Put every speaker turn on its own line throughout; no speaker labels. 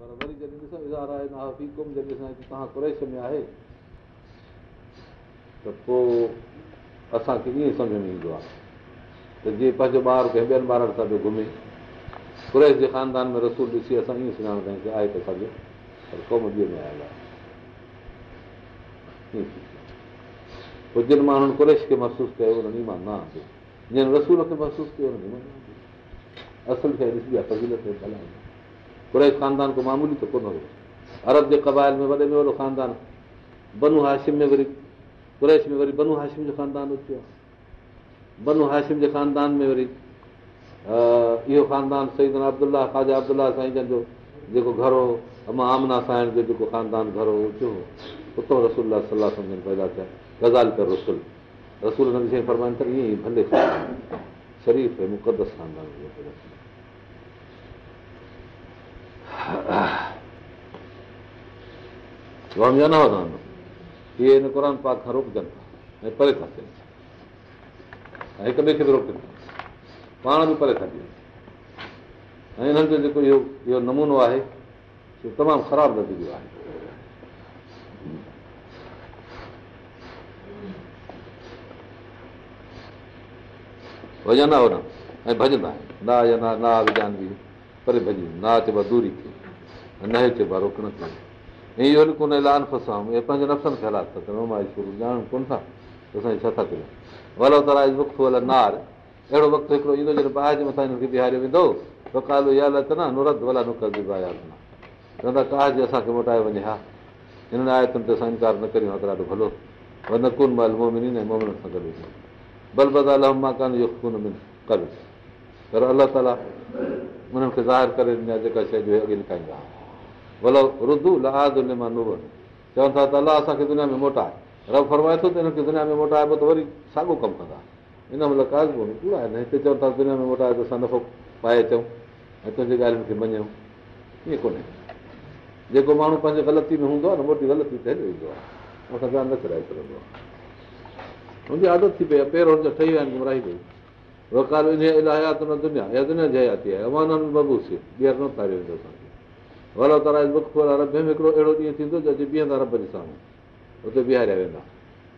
پر وري جڏهن ڏسو ازار آهي جڏهن توهان ڪريش ۾ آهي. ته پوءِ اسان کي ائين سمجهه ۾ ايندو آهي ته جيئن پنهنجو ٻار ڪنهن ٻين ٻارن سان پيو گهمي ڪريش جي خاندان ۾ رسول ڏسي اسان ائين آهيون ڪه آهي ته سگهي پر قوم ٻئي ۾ آيل آهي. پوءِ جن ماڻهن ڪريش کي محسوس ڪيو ايمان نه آندو جن رسول کي محسوس ڪيو اصل شيءِ ڏسبي آهي ڪريش خاندان ڪو معمولي ته ڪونه هيو ارب جي قبائل ۾ وڏي ۾ وڏو خاندان بنو هاشم ۾ وري ڪريش ۾ وري بنو هاشم جو خاندان اٿيو آهي بنو هاشم جي خاندان ۾ وري اهو خاندان سعيد ابدلا خواجا ابدلا سائين جن جو جيڪو گهر هو اما آمنه سائين جو جيڪو خاندان گهر هو اتو رسول صلاح سمجهن پيدا ٿيا گزال ڪر رسول رسول نبي سائين فرمائن ته ائين ئي ڀلي شريف مقدس خاندان نه وڌندو اهي هن قر پاڪ کان روڪجن ٿا ۽ پري ٿا ٿين ۽ هڪ ٻئي کي به روڪن ٿا پاڻ به پري ٿا ٿين ۽ هنن جو جيڪو اهو اهو نمونو آهي اهو تمام خراب نتيجو آهي ڀڄندا وڃن ۽ ڀڄندا آهن نا يا نا نا وجهان به پري ڀڄي نا چئبو آهي دوري ٿي نه چئبو آهي روڪڻ ٿئي ۽ اهو به ڪونهي لان فسائون اهي پنهنجي نفسن کي هلاڪ ٿا ڪن مان شروع ڄاڻن ڪونه ٿا ته اسان جي ڇا ٿا ڪيون ولو ترائي وقت ال نار اهڙو وقت هڪڙو ايندو جڏهن ٻاهر جي مٿان هن کي بيهاريو ويندو ته ڪالو يا ته نه نرت ڀلا نڪر به آيا چوندا ڪاهه جي اسان کي موٽائي وڃي ها هنن آيتن تي اسان انڪار نه ڪريون ته ڏاڍو ڀلو نه نڪن مهل مومني نه مومن سان گڏ بل بدال مان ڪانه اهو خون ۾ ڪر پر الله تالا انهن کي ظاهر ڪري ڏنا جيڪا شيءِ جو اڳي لڪائيندا هئا ڀلو ردو لحاظ مان چون ٿا ته الله اسان کي دنيا ۾ موٽائي رب فرمائي ٿو ته هن کي دنيا ۾ موٽائبو ته وري ساڳيو ڪم ڪندا ان مهل ڪاز ڪونهي ڪوڙا آهن هتي چون ٿا دنيا ۾ موٽائي ته اسان نفعو پائي اچون ۽ تنهنجي ڳالهين کي مڃون ائين ڪونهي جيڪو ماڻهو پنهنجي غلطي ۾ هوندو آهي نه موٽي غلطي هيڏو ايندو آهي اسان ڌيان نه ڪرائي سگهندو آهي منهنجي عادت ٺهي پئي آهي پهرون هن جا ٺهي ويا آهن گمراهي پئي وڪال ان الاهي نه آهي امانن ببوسي ٻيهر نه تاريو ويندو اسان کي ولو تارا رب ۾ هڪڙو اهڙو ڏينهن ٿيندو جڏهن بيهندا رب جي سامهون هتي بيهاريا ويندا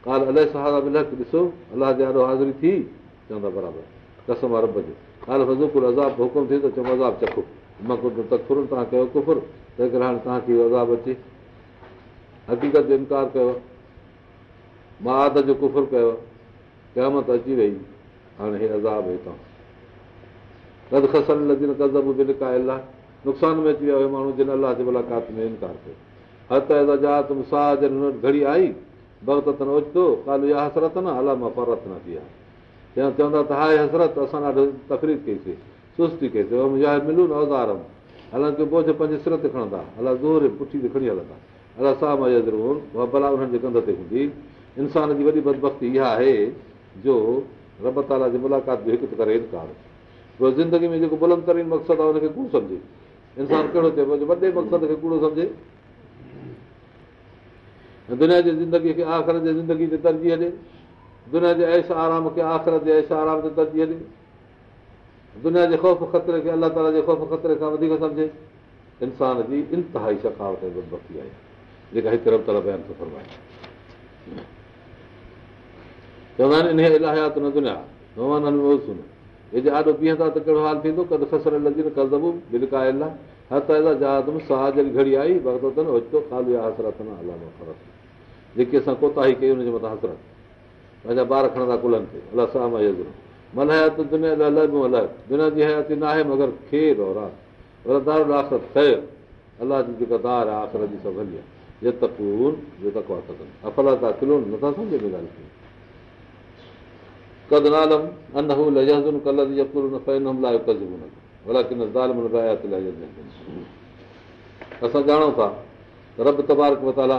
ڪال الائي سهارا بلڪ ڏسو الله جي حاضري ٿي چوندا برابر قسم رب جو ڪال فزوڪل عذاب حڪم ٿئي ته چئون عذاب چکو مڪر تکر توهان ڪيو ڪفر تنهن ڪري هاڻي توهان کي اهو عذاب اچي حقيقت جو انڪار ڪيو مان آد جو ڪفر ڪيو قيامت اچي وئي هاڻي هي عذاب به آهي نقصان ۾ اچي ويا هيو ماڻهو جن الله جي ملاقات ۾ انڪار ڪيو. هٿ جات ساهه جن گهڙي آئي ڀڳت نه اوچتو ڪال اها حسرت نه نه ٿي آهي چوندا ته هاءِ حسرت اسان ڏاڍو تڪريف ڪئيسين سستي ڪئيسين. ملون حالانڪه بوجهه پنهنجي سر تي کڻندا. الله زور پٺي تي کڻي هلندا. الله ساهه مان ڀلا انهن جي ڪنڌ تي هوندي. انسان جي وڏي بدبختي اها آهي جو رب تالا جي ملاقات جو هڪ ته ڪري انڪار. زندگي ۾ جيڪو بلند ترين مقصد آهي هن کي ڪونه سمجهي انسان ڪهڙو چئبو وڏي مقصد کي ڪوڙو سمجهي؟ دنيا جي زندگيءَ کي آخر جي زندگي تي ترجيح ڏي دنيا جي ايش آرام کي آخر جي ايش آرام تي ترجيح ڏي دنيا جي خوف خطري کي الله تالا جي خوف خطري کان وڌيڪ سمجهي. انسان جي انتهائي شڪاوت ۽ بدبختي آهي. جيڪا هڪ رب طرح بيان ٿو فرمائي. چوندا آهن ان الاهيات نه دنيا ۾ هيڏي آڏو بيهندا ته ڪهڙو حال ٿيندو؟ ڪڏهن کسر لڳي نه ڪدبو بلڪايل آهي. ساهه جڏهن گهڙي آئي اوچتو خالي حسرت نه فرت جيڪي اسان ڪوتاهي ڪئي هن جي مٿان حسرت پنهنجا ٻار کڻندا ڪلن تي الله من حيات دنيا جا الڳ الڳ دنيا جي حياتي نه آهي مگر خير اور پر دار آخرت خير. الله جي جيڪا دار آهي آخرت جي سڀ هلي آهي. جي تڪون جي تڪوا افلا ٿا ڪلو نٿا سمجهي ڳالهه اسان ڄاڻون ٿا رب تبارڪ متالا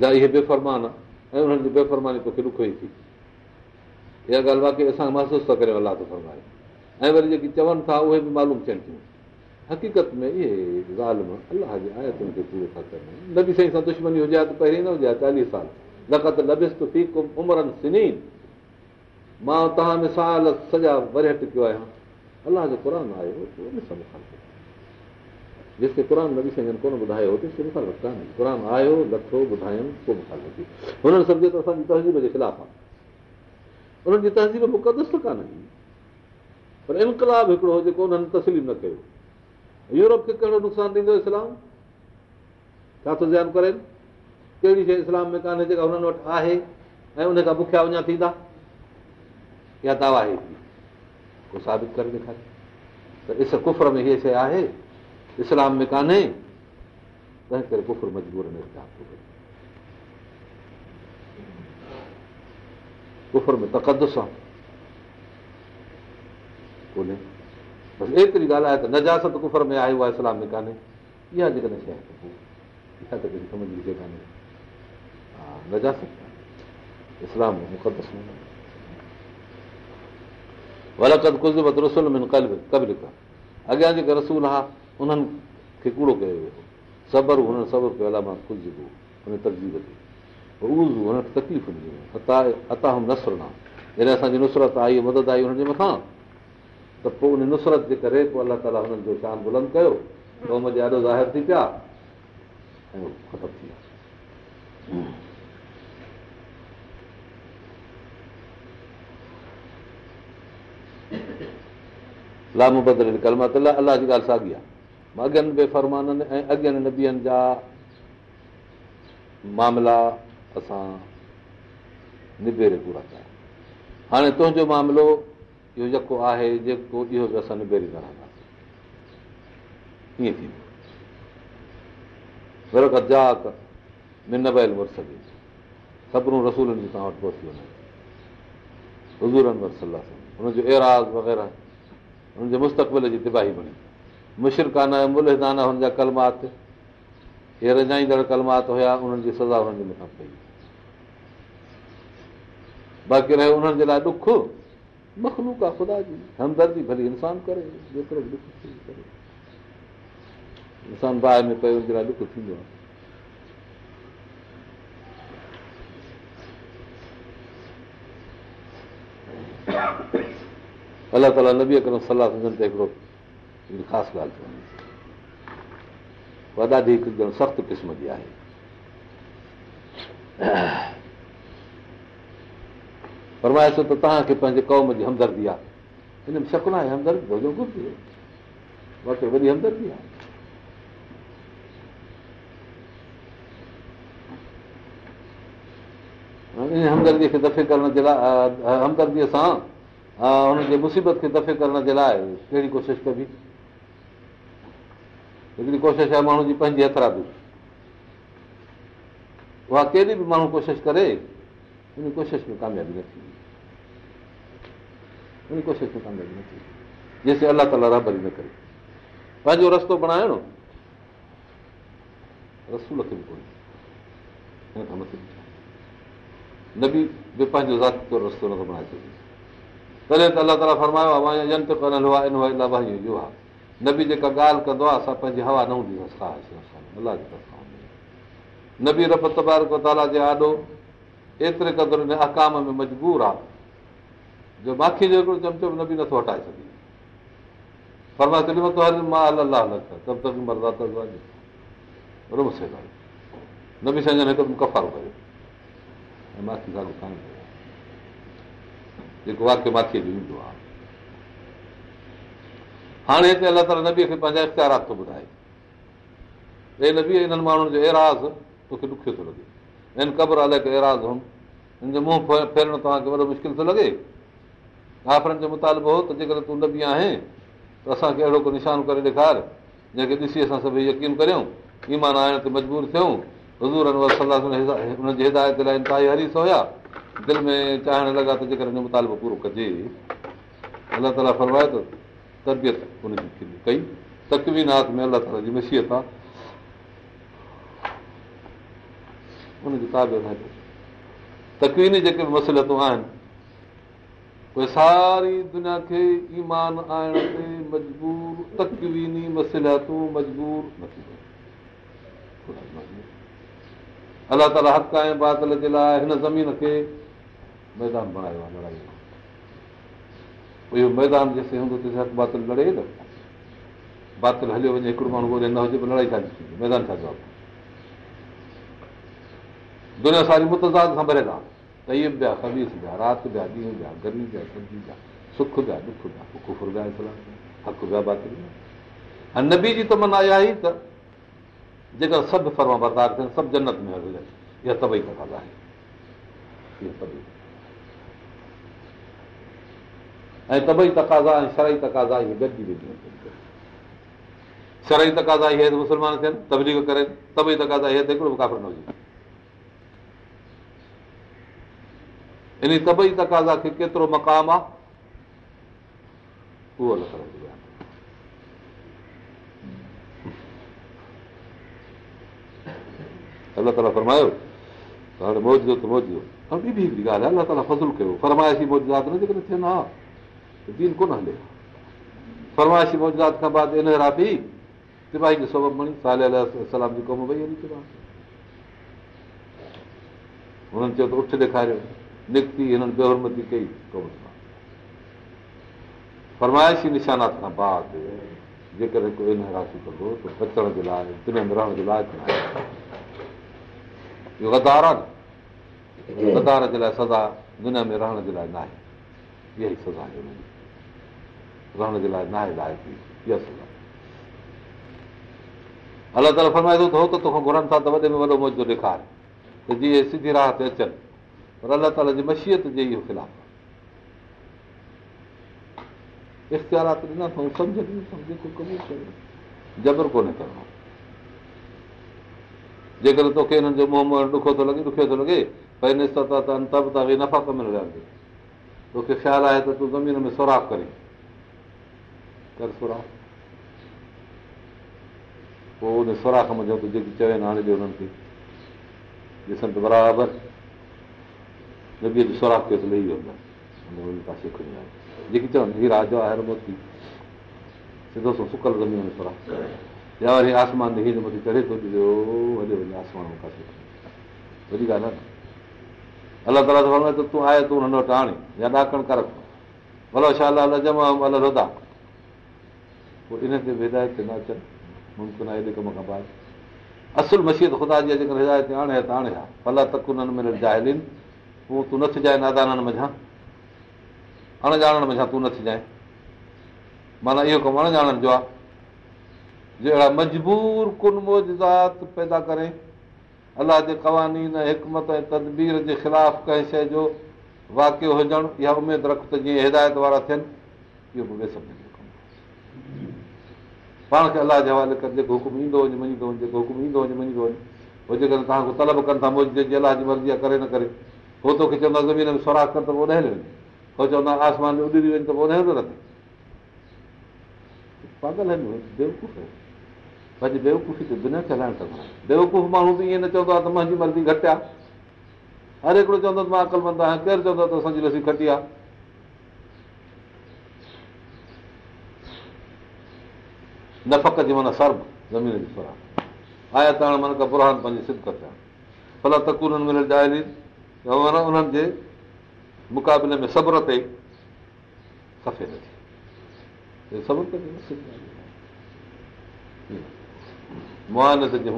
جا اهي بيفرمان ۽ انهن جي بيفرماني توکي ڏک ئي ٿي اها ڳالهه واقعي اسان محسوس ٿا ڪري الله ته فرمائي ۽ وري جيڪي چون ٿا اهي به معلوم ٿين ٿيون حقيقت ۾ اهي ظالم الله جي آيتن کي پورو ٿا ڪرن نه به سائين سان دشمني هجي ها ته پهرين نه هجي ها چاليهه سال ته ٿي امرن سني مان توهان ۾ سال سڄا ورهٽ ڪيو آهيان الله جو قر آيو جيستائين قر نبي سائين ڪونه ٻڌايو ته اسان جي تهذيب جي خلاف آهي انهن جي تهذيب مقدس ته ڪانهي پر انڪلاب هڪڙو جيڪو انهن تسليم نه ڪيو يورپ کي ڪهڙو نقصان ڏيندو اسلام. ڇا ٿو ڪري؟ ڪهڙي شيءِ اسلام ۾ ڪانهي جيڪا هنن وٽ آهي ۽ ان کان بکيا وڃان ٿيندا؟ يا ڪو ثابت ڪري ڏيکاري ته اس ڪفر ۾ هيءَ شيءِ آهي اسلام ۾ ڪانهي تنهن ڪري ڪفر مجبور ۾ ڪفر ۾ تقدس آهي ڪونهي بس ايتري ڳالهه آهي ته نجاست ڪفر ۾ آهي اها اسلام ۾ ڪانهي. اها جيڪڏهن شيءِ اها ته ڪڏهن سمجهه جي ڪانهي. ها نجاست اسلام ۾ مقدس ولڪت ڪزبت رسول ۾ ڪلب ڪبل اڳيان جيڪي رسول ها انهن کي ڪوڙو ڪيو ويو. صبر هنن صبر ڪيو الا مان ڪجهبو هن ترجيب تي. از هن کي تڪليف ڏني عطا هم نسر نه جڏهن اسان جي نصرت آئي مدد آئي هن جي مٿان ته پوءِ ان نصرت جي ڪري پوءِ الله تالا هنن جو شان بلند ڪيو. قوم جي ڏاڍو ظاهر ٿي پيا. ۽ ختم ٿي ويا. لام بدل ڪلما ته الله جي ڳالهه ساڳي آهي. اڳين به فرمانن ۽ اڳين نبين جا معاملا اسان نبيري پورا ڪيا. هاڻي تنهنجو معاملو اهو جيڪو آهي جيڪو اهو به اسان نبيري نه رهنداسين ائين ٿيندو بيل ورس سڀني رسولن جي توهان وٽ هزورن ورس هن جو ايراز وغيره هن جي مستقبل جي تباهي بڻي. مشرڪانا ملهدانا هن جا ڪلمات هي رجائيندڙ ڪلمات هئا انهن جي سزا هنن جي مٿان پئي. باقي رهيو انهن جي لاءِ ڏک مکلوڪ آهي خدا جي. همدردي ڀلي انسان ڪري جيترو ڏک ٿي ڪري. انسان باهه ۾ پيو هن جي لاءِ ڏک ٿيندو آهي. الله تالا نبي اڪرم صلاح سمجهن تي هڪڙو خاص ڳالهه چوندي. اها ڏاڍي هڪ سخت قسم جي آهي فرمائي ٿو ته توهان کي پنهنجي قوم جي همدردي آهي هن ۾ شڪ نه آهي همدردي هجڻ گهرجي باقي وڏي همدردي آهي ان همدرديءَ کي دفعي ڪرڻ جي لاءِ همدرديءَ سان هن جي مصيبت کي دفعي ڪرڻ جي لاءِ ڪهڙي ڪوشش ڪبي هڪڙي ڪوشش آهي ماڻهو جي پنهنجي هٿرادي اها ڪيڏي به ماڻهو ڪوشش ڪري ان ڪوشش ۾ ڪاميابي نه ٿي ان ڪوشش ۾ ڪاميابي نه ٿي جيستائين الله تالا ربري نه ڪري پنهنجو رستو بڻائڻو رسول کي به ڪونهي هن کان مٿي نه به به پنهنجو ذاتي رستو نٿو بڻائي سگهي تڏهن ته الله تالا فرمايو آهي ينت ڪيل هئا ان اهو آهي نه به جيڪا ڳالهه ڪندو آهي اسان پنهنجي هوا نه هوندي الله جي نه به رب تبارڪ تالا جي آڏو ايتري قدر هن اڪام ۾ مجبور آهي جو ماکي جو هڪڙو چمچو به نه به نٿو هٽائي سگهي. مان الله نه به سمجهن هڪدم ڪفارو ڪيو ۽ ماکي ساڳيو ڪانه ڪيو. جيڪو واڪيه ماکيءَ جو ايندو آهي. هاڻي هتي الله تالا نبيءَ کي پنهنجا اختيارات ٿو ٻڌائي. هي نبي هنن ماڻهن جو ايراز توکي ڏکيو ٿو لڳي هن قبر الائي ايراز هن هن جو منهن فيرڻ توهان کي وڏو مشڪل ٿو لڳي. ڪافرن جو مطالبو هو ته جيڪڏهن تون نبي آهين ته اسان کي اهڙو ڪو نشان ڪري ڏيکار جنهن کي ڏسي اسان سڀئي يقين ڪريون. ايمان آڻڻ تي مجبور ٿيون. حضور هن جي هدايت لاءِ انتهائي حريص هئا. دل ۾ چاهڻ لڳا ته جيڪڏهن مطالبو پورو ڪجي. الله تالا فرمائي تربيت ڪئي. تڪوينات ۾ الله تالا جي مسيهت آهي ان جو تابي تڪويني جيڪي به مسئلتون آهن اهي ساري دنيا کي ايمان آڻڻ تي مجبور تڪويني مسئلتون مجبور نه ٿي الله تالا حق ۽ بادل جي لاءِ هن زمين کي ميدان بڻايو آهي لڙائي اهو ميدان جيستائين هوندو تيس باطل لڙي نه. باطل هليو وڃي هڪڙو ماڻهو نه هجي پوءِ لڙائي ڇا ٿيندي ميدان ڇا جواب دنيا ساري متزاد سان ڀريل آهي رات پيا ڏينهن پيا گرمي پيا سردي پيا سک پيا ڏک پيا ڪفر پيا اسلام حق پيا باطل ۽ نبي جي تمنا اها ئي ته جيڪر سڀ فرما بردار ٿين سڀ جنت ۾ هجن اها طبعي تڪازا ۽ طبعي تڪازا ۽ شرئي تڪازا اهي مسلمان ٿين تبليگ ڪري طبعي تڪازا اهي ته هڪڙو به ڪافر نه هجي ان طبعي تڪازا کي ڪيترو مقام آهي اهو الڳ الله تالا فرمايو ته هاڻي موجون ته موجون ٻي به هڪڙي ڳالهه آهي الله تالا فضل ڪيو فرمائشي موجات نه جيڪڏهن ٿين ها ته دين ڪونه هلي فرمائشي موجات کان بعد ان هرا به سپاهي جو سبب مڻي سال سلام جي قوم وئي هلي هنن چيو ته اٺ ڏيکاريو نڪتي هنن بيهرمتي ڪئي فرمائشي نشانات کان بعد جيڪڏهن ان راشي ڪندو ته بچڻ جي لاءِ دنيا ۾ رهڻ جي لاءِ گدار جي لاءِ سزا دنيا ۾ رهڻ جي لاءِ نه آهي نه آهي لائقي فرمائي ٿو ته هو ته توکان گهرن ٿا ته وڏي ۾ وڏو موجون ڏيکار ته جيئن سڌي راهه تي اچن پر الله تالا جي مشيهت جي اهو خلاف اختيارات ڏنا اٿئون سمجهه جبر ڪونهي ڪرڻو جيڪر توکي هنن جو منهن ڏکو ٿو لڳي ڏکيو ٿو لڳي ڀئي تب ته نفا ڪم رهندي. توکي خيال آهي ته تون زمين ۾ سراک ڪري. ڪر سراک. پوءِ ان سراک ۾ جيڪي چون هاڻي ڏيو هنن کي. ڏسن ته برابر نبيءَ جو سوراک ڪيو ته لهي ويندو پاسي کڻي آيو جيڪي چون هيءُ راجو آهي موتي سڌو سو سڪل زمين ۾ سوراک يا وري آسمان هيءَ مٿي چڙهي ٿو ڏجو وڏي وڏي آسمان پاسي وڏي ڳالهه آهي نه الله تالا ته وڃي ته تون آهي تون ننڍو وٽ آڻي يا ڏاڪڻ ڪر ڀلو ڇا الله جمع الله رودا پوءِ ان تي هدايت تي نه اچن ممڪن آهي هيڏي ڪم کان بعد اصل مشيد خدا جي جيڪر هدايت آڻي ته آڻي ها ڀلا تڪ انهن ۾ جائلن تون نه ٿجائي نادانن مجهان اڻڄاڻن مجهان تون نه ٿجائي معنيٰ اهو ڪم اڻڄاڻن جو آهي اهڙا مجبور ڪن موجات پيدا ڪري. الله جي قوانين حڪمت ۽ تدبير جي خلاف ڪنهن شيءِ جو واڪيو هجڻ اها اميد رک ته جيئن هدايت وارا ٿين پاڻ کي الله جي حوالي ڪر جيڪو حڪم ايندو وڃي مڃيندو وڃي جيڪو حڪم ايندو وڃي مڃيندو وڃي پوءِ جيڪڏهن توهان طلب ڪن ٿا الله جي مرضي آهي ڪري نه ڪري هو توکي چوندا زمين ۾ سراک ڪر ته پوءِ ڏهه وڃي پوءِ چوندا آسمان ۾ اڏي وڃي ته پوءِ ڏهه ٿو رکي بيوقوف تي دنيا هلائڻ سگهان بيوقوف ماڻهو به ائين نه چوندو آهي ته منهنجي مرضي گهٽ آهي هر هڪڙو چوندو مان اڪلمند آهيان ڪير چوندو ته اسان جي لسي کٽي آهي نه فق جي معنيٰ سرب زمين جي سراک آيا ته هاڻي من برهان پنهنجي سد ٿيا ڀلا مليل جائلي انهن جي مقابلي ۾ صبر تي صوفي نٿي صبر مئانت جي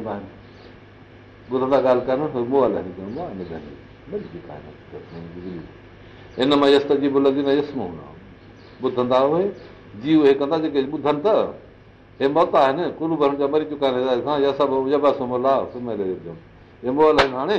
جي بلندي نه يسم هوندا ٻڌندا اهي جي اهي ڪندا جيڪي ٻڌن ته هي موت آهن ڪلو ڀرڻ جا مري چڪا هي آهن هاڻي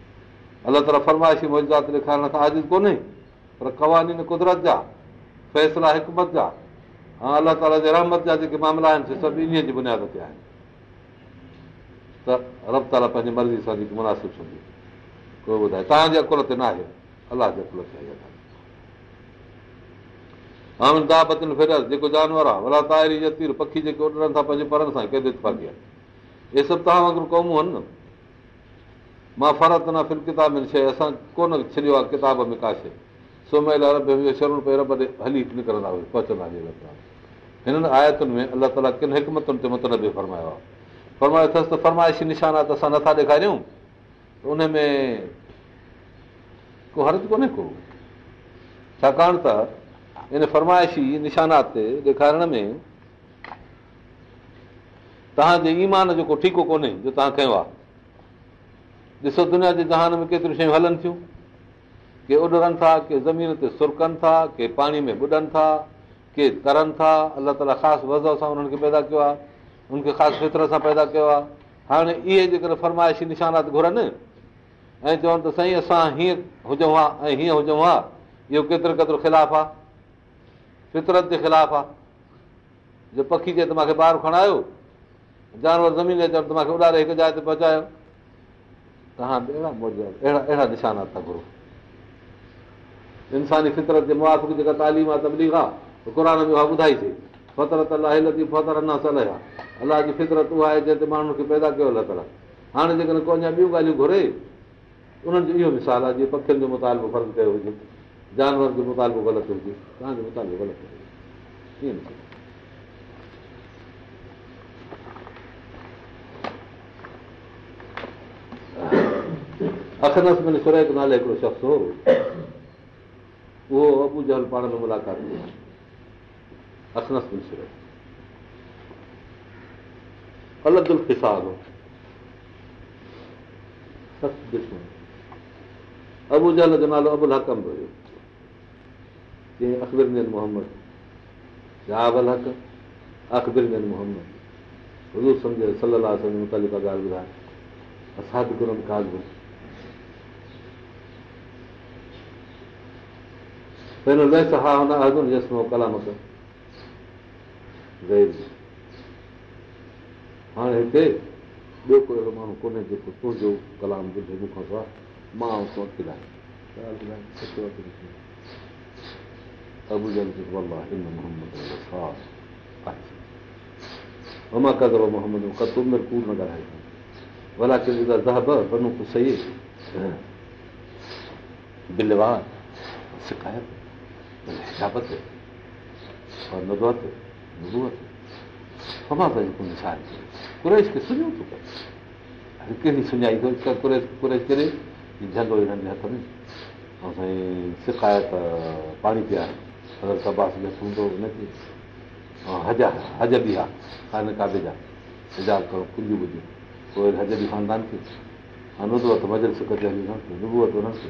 الله تالا فرمائشي ڏيکارڻ کان آزز ڪونهي پر ڪواني قدرت جا فيصلا حڪمت جا ها الله تالا جي رحمت جا جيڪي معاملا آهن سڀ ان جي بنياد تي آهن ته رب تالا پنهنجي مرضي سان جيڪي مناسب ٿيندي ڪوئي ٻڌائي توهان جي عقل تي نه آهي الله جي عقل تي فريس جيڪو جانور آهي ڀلا تاهري جتير پکي جيڪي اڏن ٿا پنهنجي پرن سان ڪيڏي اتفاقي آهي اهي سڀ توهان وانگر قومون آهن نه مان فرت نه فل ڪتاب ۾ شيءِ اسان ڪونه ڇڏيو آهي ڪتاب ۾ ڪا شيءِ. سو مهل ارب شرون پي رب ڏي هلي نڪرندا هئا پهچندا هنن آيتن ۾ الله تالا ڪن هڪمتن تي مطلب فرمايو آهي. فرمايو اٿس ته فرمائشي نشانات اسان نٿا ڏيکاريون. ان ۾ ڪو هرز ڪونهي ڪو. ڇاڪاڻ ته ان فرمائشي نشانات ڏيکارڻ ۾ توهان جي ايمان جو ڪو ٺيڪو ڪونهي جو توهان ڪيو آهي ڏسو دنيا جي جهان ۾ ڪيتريون شيون هلن ٿيون. ڪي اڏرن ٿا ڪي زمين تي سرڪن ٿا ڪي پاڻي ۾ ٻڏن ٿا ڪي ترن ٿا. الله تالا خاص وز سان انهن کي پيدا ڪيو آهي ان کي خاص فتر سان پيدا ڪيو آهي. هاڻي اهي جيڪر فرمائشي نشانات گهرن ۽ چون ته سائين اسان هيئن هجون ها ۽ هيئن هجون ها اهو ڪيترو ڪيترو خلاف آهي. فطرت جي خلاف آهي. جو پکي چئي ته مون کي ٻاهر کڻايو جانور زمين تي چون ته مون کي اڏاري هڪ جاءِ تي پهچايو توهان اهڙا موج اهڙا اهڙا نشانات ٿا گهرو انساني فطرت جي جيڪا تعليم آهي تبليگ آهي قر ۾ اها ٻڌائي ٿئي فطرت الله ٿي فتر اڃا صلاح آهي الله جي فطرت اها آهي جنهن تي ماڻهن کي پيدا ڪيو الله تالا هاڻي جيڪڏهن ڪو اڃا ٻيون ڳالهيون گهري انهن جو اهو مثال آهي جيئن پکين جو مطالبو فرق ڪيو هجي جانور جو مطالبو غلط هجي توهان جو مطالبو غلط اکنس ۾ سريڪ نالي هڪڙو شخص هو اهو ابو جهل پاڻ ۾ ملاقات ڪئي اکنس ۾ سريڪ الڳ حساب هو ابو جهل جو نالو ابل حڪم هيو چئي اڪبر محمد ابل حق اڪبر محمد حضور سمجهي صلاح متالق ڳالهه ٻڌائي اسان به گرم ڪال هاڻي هتي ماڻهو ڪونهي هجابت اور ندوت نبوئت سماج جو نشان ڪريش کي سڃو ٿو ڪري ڪهڙي سڃائي ٿو ڪريش ڪريش ڪري جهنڊو هنن جي هٿ ۾۽ سائين شڪايت پاڻي پياري اگر ۽ هج هج به آهي کاني ڪابي جا هجاب ڪرو ڪنجيون ٻڌيون پوءِ هج به خاندان کي ۽ ندوت مجل سک انهن کي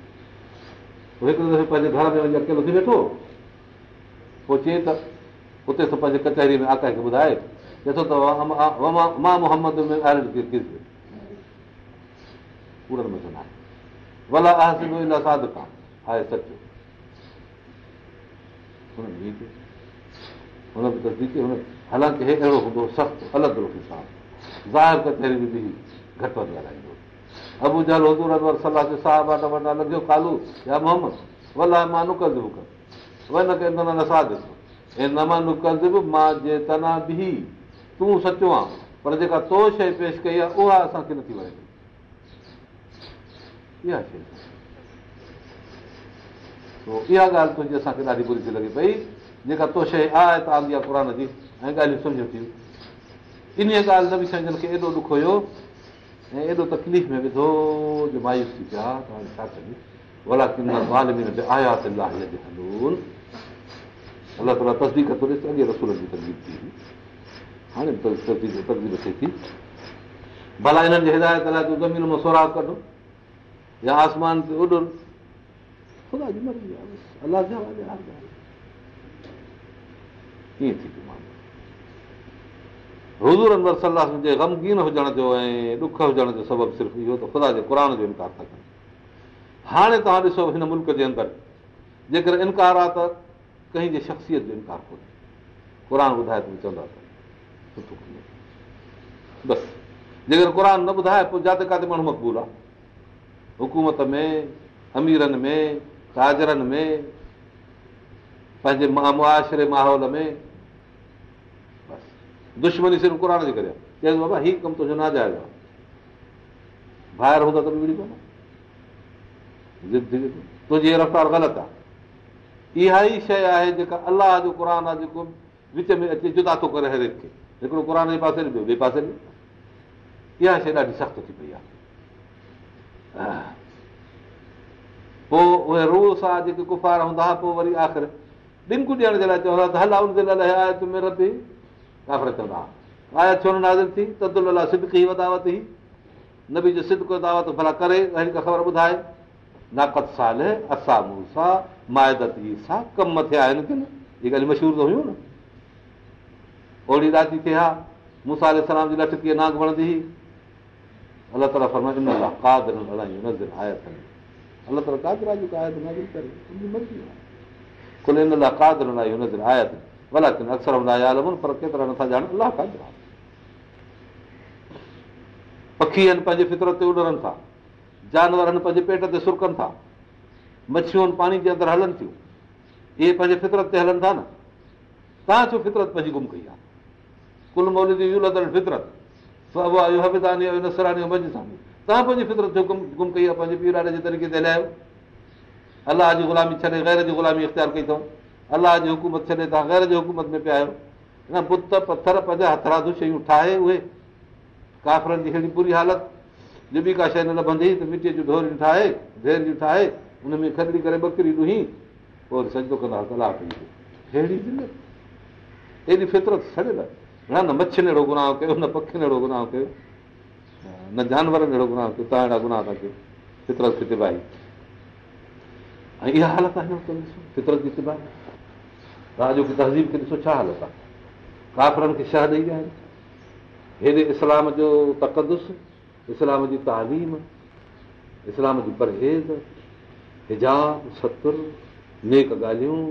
هڪڙي دفعي پنهنجي گهر ۾ وڃي اڪيلو ٿي ويٺو پوءِ چئي ته اتي ته پنهنجي ڪچهري ۾ آڪا کي ٻڌائي چئي ٿو ته مان محمد ۾ حالانڪه هي اهڙو هوندو سخت الڳ ظاهر ڪچهري ۾ به گهٽ وڌ ڳالهائيندو ابو جل حضور انور صلاح تي ساهه وڏا لڳيو ڪالو يا محمد. ولا مان جو ڪر وڃ ڪي نه ڏسو. ۽ نه مان نڪل به مان جي تنا به تون سچو آهي پر جيڪا تو شيءِ پيش ڪئي آهي اها اسان کي نٿي وڻي. اها شيءِ اها ڳالهه تنهنجي اسان کي ڏاڍي بري ٿي لڳي پئي. جيڪا تو شيءِ آهي ته آندي آهي قر جي ۽ ڳالهيون سمجهو ٿيون. ان ڳالهه نه به سمجهن کي ايڏو ڏک هيو ۽ ايڏو تڪليف ۾ وڌو جو مايوس ٿي پيا ڇا ڪجي ڀلا آيا الله تالا تصديق ٿو ڏس اڳي رسول جي تڪليف ٿي هاڻي تڪليف ٿئي ٿي ڀلا هنن جي هدايت لاءِ تون زمين مان سوراگ ڪڍو يا آسمان تي اڏ خدا جي مرضي الله ڪيئن ٿي پيو حضور انور صلاح جي غمگين هجڻ جو ۽ ڏک هجڻ جو سبب صرف اهو ته خدا جي قر جو انڪار ٿا ڪن هاڻي توهان ڏسو هن ملڪ جي اندر جيڪر انڪار آهي ته ڪنهن جي شخصيت جو انڪار ڪونهي قر ٻڌائي ته چوندا سٺو بس جيڪر قر نه ٻڌائي پوءِ جتي ڪٿي ماڻهو مقبول آهي حڪومت ۾ اميرن ۾ تاجرن ۾ پنهنجي معاشري ماحول ۾ دشمني صرف قر جي ڪري. چئس بابا هيءُ ڪم تنهنجو ناجائز آهي ٻاهر هوندا ته به وڙي ڪونه تنهنجي رفتار غلط آهي اها ئي شيءِ آهي جيڪا الله جو قر آهي جيڪو وچ ۾ اچي جدا ٿو ڪري هر کي. هڪڙو قر جي پاسي ٻيو ٻئي پاسي اها شيءِ ڏاڍي سخت ٿي پئي آهي. پوءِ اهي روس آهي جيڪي ڪفار هوندا هئا پوءِ وري آخر. ڏنڪو ڏيڻ جي لاءِ چوندا هلا ان جي لاءِ آيا تون مير به ڪافر چوندا هئا آيا ڇو نه نازل ٿي؟ تدل صدقي وداوت ئي نبي جو سدڪو دعوت ڀلا ڪري اهڙي ڪا خبر ٻڌائي. ناقت سال اسان موسيٰ مايدت ايسا ڪم ٿيا آهن ڪه نه؟ اهي ڳالهه مشهور ته هيون نه. اوڙي راتي ٿئي ها موسيٰ سلام جي لٺ ڪيئن ناگ وڻندي هئي؟ الله تالا فرمائي ان لاءِ ڪادر لڙايون نظر آيت الله تالا ڪادرا جيڪا آيت نازل ڪري مرضي آهي. ڪل ان لاءِ ڪادر لڙايون نظر آيت ڀلا اڪثر پر ڪيترا نٿا ڄاڻن الله پکي آهن پنهنجي فطرت تي اڏرن ٿا جانور آهن پنهنجي پيٽ تي سرڪن ٿا مڇيون آهن پاڻي جي اندر هلن ٿيون اهي پنهنجي فطرت تي هلن ٿا نه توهان ڇو فطرت پنهنجي گم ڪئي آهي ڪل مولي فطرت توهان پنهنجي فطرت جو گم ڪئي آهي پنهنجي پيءُ ڏاڏي جي طريقي تي هلايو الله جي غلامي ڇڏي غير جي غلامي اختيار ڪئي اٿئون الله جي حڪومت ڇڏي توهان غير جي حڪومت ۾ پيا آهيو. بت پٿر پنهنجا هٿراڌو شيون ٺاهي اهي ڪافرن جي اهڙي بري حالت جو به ڪا شيءِ نه لڀندي ته مٽيءَ جون ڍوريون ٺاهي ڍير جون ٺاهي هن ۾ کدڙي ڪري ٻڪري ڏهي پوءِ وري ڪلاڪ اهڙي ايڏي فطرت ڇڏي نه. نه مڇي اهڙو گناهه ڪيو نه پکين اهڙو گناهه ڪيو نه جانورن اهڙو گناهه ڪيو توهان اهڙا گناهه ٿا ڪيو. فطرت کي تباهي. ۽ اها حالت آهي فطرت جي تباهي توهان جو ڪه تهذيب کي ڏسو ڇا حالت آهي ڪافرن کي شه ڏيئي ويا آهن هيڏي اسلام جو تڪدس اسلام جي تعليم اسلام جي پرهيز هجاب ستر نيڪ ڳالهيون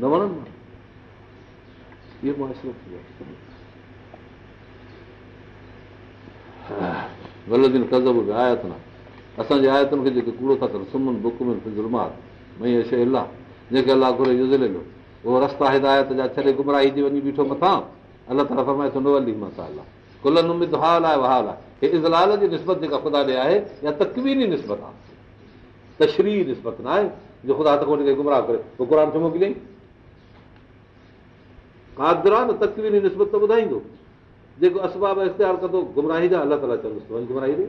نه وڻن اهو معاشرو ٿي ويو ولدن ڪزب به آيت نه. اسان جي آيتن کي جيڪي ڪوڙو ٿا ڪن سمهن بڪمن ظلمات مئي شيءِ الله جيڪي الله گهري يزلي لو اهو رستا هدايت جا ڇڏي گمراهي ٿي وڃي بيٺو مٿان. الله تالا فرمائي ٿو نه ولي مسا الله ڪلن اميد حال آهي وهال آهي. هي ازلال جي نسبت جيڪا خدا ڏي آهي يا تڪويني نسبت آهي. تشري نسبت نه آهي جو خدا هٿ ڪونهي گمراهه ڪري. پوءِ قر ڇو موڪليئين ڪادر آهي نه تڪويني نسبت ته ٻڌائيندو. جيڪو اسباب اختيار ڪندو گمراهي جا الله تالا چوندس وڃي گمراهي ڏي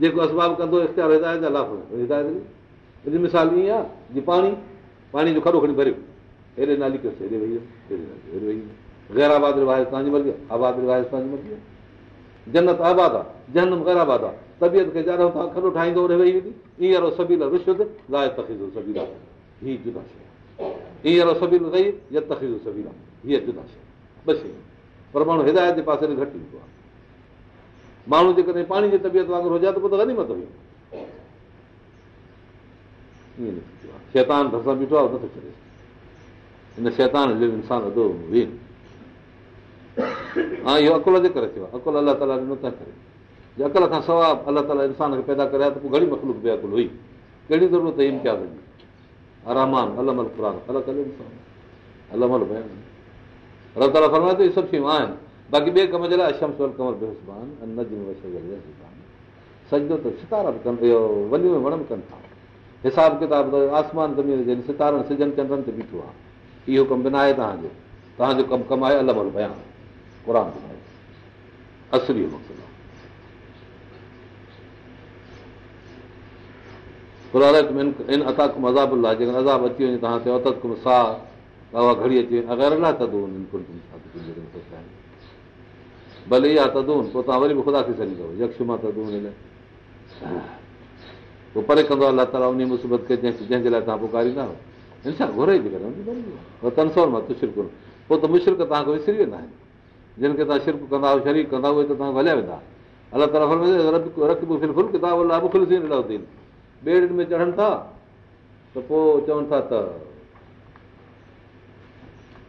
جيڪو اسباب ڪندو اختيار هدايت الله هدايت ڏي هن مثال ائين آهي جيئن پاڻي پاڻي جو کڏو کڻي ڀريو هيڏي نالي ڪيوس هيڏي ويهي هيڏي ويهي غير آباد روايت توهان جي مرضي آهي آباد روايت توهان جي مرضي آهي جنت آباد آهي جنم غير آباد آهي طبيعت کي جاڏو توهان کڏو ٺاهيندو هوڏي ويهي ويندي ائين سڀي رشد لاءِ تکيزو سبيل آهي هيءَ جدا شيءِ ائين سبيل رهي يا تکيزو سبيل آهي هيءَ جدا شيءِ ٻه شيون پر ماڻهو هدايت جي پاسي ۾ گهٽ ايندو آهي ماڻهو جيڪڏهن پاڻي جي طبيعت وانگر هجي ته پوءِ ته گهڻي مت ائين شيطان ڀرسان بيٺو آهي نٿو ڇڏي هن شيطان جو انسان اڌو ويهه ها اهو عقل جي ڪري ٿيو آهي عقل الله تالا ڏنو ٿا ڪري جي عقل کان سواءِ الله تالا انسان کي پيدا ڪري ته پوءِ گهڻي مکلوڪ به عقل هئي ڪهڙي ضرورت امتياز جي آرامان المل قر الڳ انسان المل بيان الله تالا فرمائي ٿو اهي سڀ شيون آهن باقي ٻئي ڪم جي لاءِ اشم ڪمر بيهسبان سجدو ته ستارا به ڪن اهو ۾ وڻ به ڪن ٿا حساب ڪتاب ته آسمان زمين ستارن سجن چنڊن تي بيٺو آهي اهو ڪم بنا آهي توهان جو. توهان جو ڪم ڪم آهي المل بيان قر اصلي آهي. ان اتاڪم عذاب جيڪڏهن عذاب اچي وڃي توهان چيو اتڪم ساهه اها گهڙي اچي وڃي. اگر الله تدون ڀلي اها تدون پوءِ توهان وري به خدا کي سڏيندو يڪشما تدون پوءِ پري ڪندو الله تالا ان مصيبت کي جنهن جي لاءِ توهان پڪاريندا پوءِ ته مشرڪ توهان کي وسري ويندا آهن جن کي توهان شرڪ ڪندا شريڪ ڪندا اهي ته توهان هليا ويندا. الله تالا ٻيڙين ۾ چڙهن ٿا ته پوءِ چون ٿا ته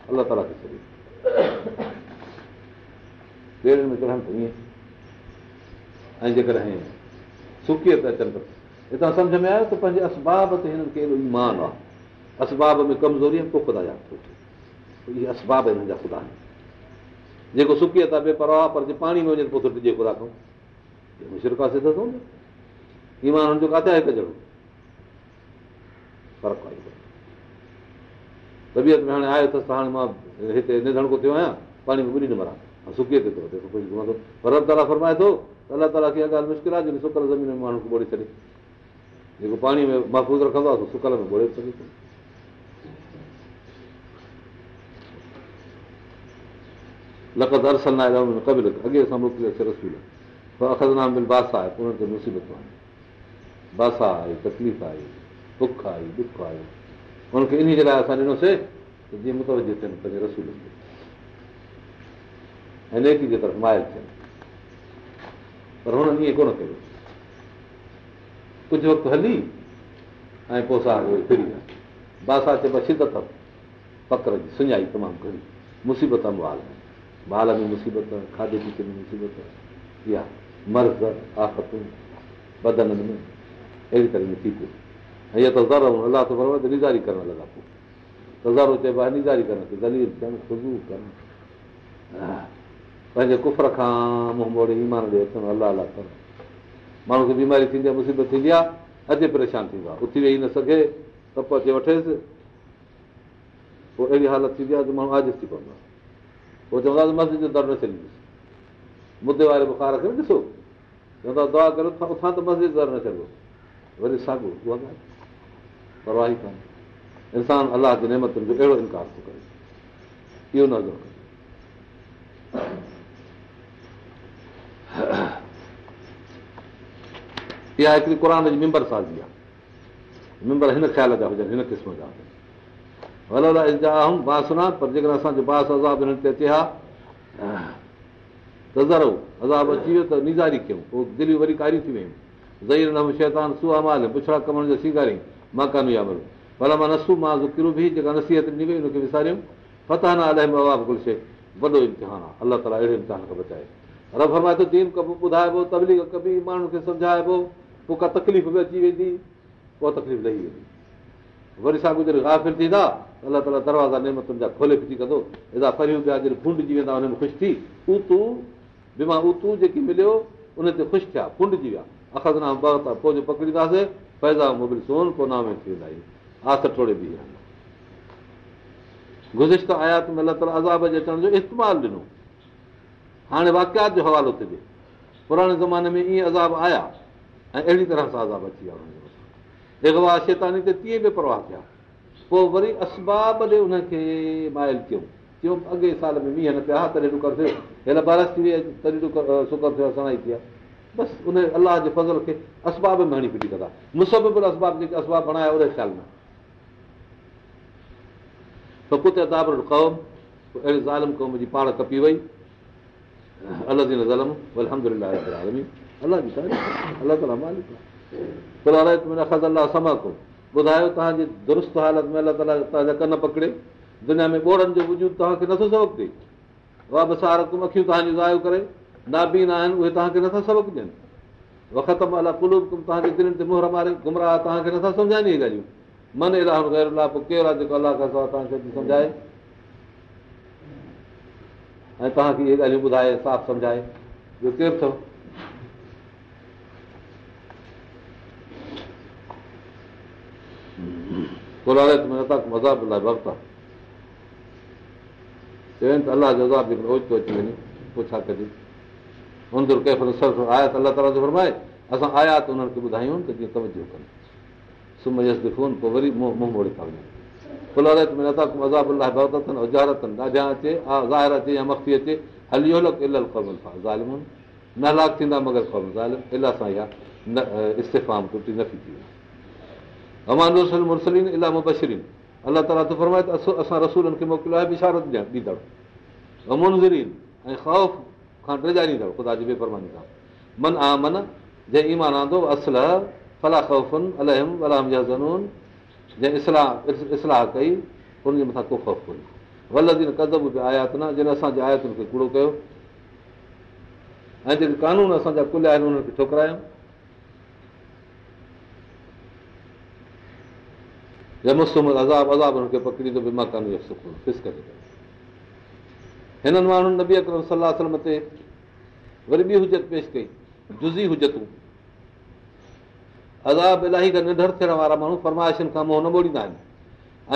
الله تالا کي ائين. ۽ جيڪڏهن سڪيءَ تي اچن ته هتان سمجهه ۾ آيو ته پنهنجي اسباب تي هنن کي ايڏو ايمان آهي اسباب ۾ ڪمزوري پوءِ خدا ياد ٿو ٿئي اهي اسباب هنن جا خدا آهن جيڪو سڪيءَ ٿا بيپرواهه پر جي پاڻي ۾ وڃي ته پوءِ ٿو ٽجي خدا کان شرڪا سڌو ٿو نه ايمان هن جو ڪٿي آهي هڪ جهڙو فرق آهي طبيعت ۾ هاڻي آيو اٿس ته هاڻي مان هتي نڌڻڪو ٿيو آهيان پاڻي ۾ ٻڙي نه مران سڪيءَ تي ٿو پر رب تالا فرمائي ٿو ته الله تالا کي اها ڳالهه مشڪل آهي جو سڪل زمين ۾ ماڻهو کي ٻوڙي ڇڏي جيڪو پاڻي ۾ محفوظ رکندو آهي ته سڪل ۾ ٻوڙي سگهي ٿو لکت ارسل نه ڪبل اڳي اسان موڪليوسين رسول بل باسا آهي پوءِ هن تي مصيبت آئي باسا آئي تڪليف آئي بک آئي ڏک آئي هن کي ان جي لاءِ اسان ڏنوسين جيئن متوجو ٿين پنهنجي رسول ۽ نيڪي جي طرف مائل ٿين پر هنن ائين ڪونه ڪيو ڪجهه وقت هلي ۽ پوءِ اسان ڦري ويا باسا چئبو آهي شدت پڪر جي سڃائي تمام گهڻي مصيبت اموال ۾ بال ۾ مصيبت کاڌي پيتي ۾ مصيبت اها مرض آفتون بدنن ۾ اهڙي طرح ۾ ٿي پيو ۽ اها ته زر الله ته برابر ته نزاري ڪرڻ لڳا پوءِ ته زرو چئبو آهي ڪن پنهنجي ڪفر کان منهن موڙي ايمان ڏي اچڻ الله الله ڪن ماڻهو کي بيماري ٿيندي آهي مصيبت ٿيندي آهي اڄ پريشان ٿيندو آهي اٿي ويهي نه سگهي ٽپ اچي وٺيس پوءِ اهڙي حالت ٿيندي آهي ته ماڻهو عاجز ٿي پوندو آهي پوءِ چوندا مسجد جو در نه ڇڏيندس مدي واري بخار کي ڏسو چوندا دعا ته مسجد در نه ڇڏيو وري ساڳيو اها پرواهي ڪانهي انسان الله جي جو اهڙو انڪار ٿو ڪري اهو نظر اها هڪڙي قر جي ممبر سازي آهي ممبر هن خيال جا هجن هن قسم جا هجن پر جيڪر اسان جو باس عذاب هنن تي اچي ها ته زرو عذاب اچي ويو ته نزاري ڪيون. پوءِ دليون وري ڪاري ٿي ويون. زئير نه شيطان سها مال پڇڙا ڪمڻ جو سيگاريون مان يا ڀلو ڀلا مان نسو مان زڪرو به جيڪا نصيحت ڏني وئي هن کي وساريون فتا نه الائي ڪل شيءِ وڏو امتحان آهي الله تالا اهڙي امتحان کان بچائي. فرمائي ٿو دين ڪبو ٻڌائبو تبليگ ڪبي ماڻهن کي سمجهائبو. پوءِ ڪا تڪليف به اچي ويندي پوءِ تڪليف لهي ويندي. وري ساڳيو جڏهن گافل ٿيندا الله تالا دروازا نيمتن جا کولي ڦٽي ڪندو. هيڏا پريون پيا جڏهن فنڊجي ويندا هن ۾ خوش ٿي. اوتو بيما اوتو جيڪي مليو ان تي خوش ٿيا فنڊجي ويا. اکر نام پوءِ جو پڪڙينداسين پيدا موبل سون پوءِ نام ۾ ٿي ويندا آهيون آس ٽوڙي به گزشت آيات ۾ الله تالا عذاب جي اچڻ جو استعمال ڏنو. هاڻي واڪيات جو حوالو ٿئي پراڻي زماني ۾ ائين عذاب آيا ۽ اهڙي طرح سان عذاب اچي ويا اگوا شيتاني تي تيئن به پرواهه ٿيا پوءِ وري اسباب ڏي هن کي مائل ڪيون. چيون اڳي سال ۾ مينهن نه پيا ها تڏهن ڏڪر ٿيو. هن بارس ٿي وئي تڏهن ڏڪر سڪر ٿيو سڻائي ٿي آهي بس ان الله جي فضل کي اسباب ۾ هڻي ڦٽي ڪندا. مسب اسباب جيڪي اسباب بڻايا ان خيال ۾ ته ڪتي دابر قوم اهڙي ظالم قوم جي پاڻ ڪپي وئي. الله جي ظلم الله جي الله تالا مالڪ سما ڪو ٻڌايو توهان جي درست حالت ۾ الله تالا توهان جا ڪن پڪڙي. دنيا ۾ ٻوڙن جو وجود توهان کي نٿو سبق ڏئي. اها به سارتون اکيون توهان جي زايو ڪري. نابين آهن اهي توهان کي نٿا سبق ڏين. وقت الله ڪلوب توهان جي دلن تي موهر ماري گمراهه توهان کي نٿا سمجهائن اهي ڳالهيون. من الله غير الله پوءِ ڪير آهي جيڪو الله کان سواءِ توهان کي سمجهائي؟ ۽ توهان کي اهي ڳالهيون ٻڌائي صاف سمجهائي. ٻيو ڪير اٿو مزاب لاءِ وقت آهي چون ته الله جو ڇا ڪجي آيا ته الله تالا فرمائي اسان آيا ته انهن کي ٻڌايون ته جيئن توجو ڪن سمهه پوءِ وري ٿا وڃن فلارت ۾ نٿا اجارتن ڏاڍا اچي ظاهر اچي يا مختي اچي هلي ظالمن نه هلاڪ ٿيندا مگر قوم اها نه استيفام ٽٽي نٿي ٿي وڃي امان مرسلين الاهه مبشرين الله تالا ته فرمائي ته اسان رسولن کي موڪليو آهي بشارت ڏيندڙ منزرين ۽ خوف کان ڏيندڙ خدا جي بيفرماني کان من آ من جنهن ايمان آندو اصل ڦلا الهم الارم جهزنون جنهن اصلاح اصلاح ڪئي هن جي مٿان ڪو خوف ڪونهي ولدين ڪدب به آيات نه جڏهن اسان جي آياتن کي ڪوڙو ڪيو ۽ جيڪي قانون اسان جا ڪليا آهن انهن کي ٺوڪرايون عذاب عذاب هن کي پڪڙيندو به مان قانون فس ڪري هنن ماڻهن نبي اڪرم صلاح تي وري ٻي حجت پيش ڪئي جزي هجتون عذاب الاهي کان نڊر ٿيڻ وارا ماڻهو فرمائشن کان منهن نه ٻوڙيندا آهن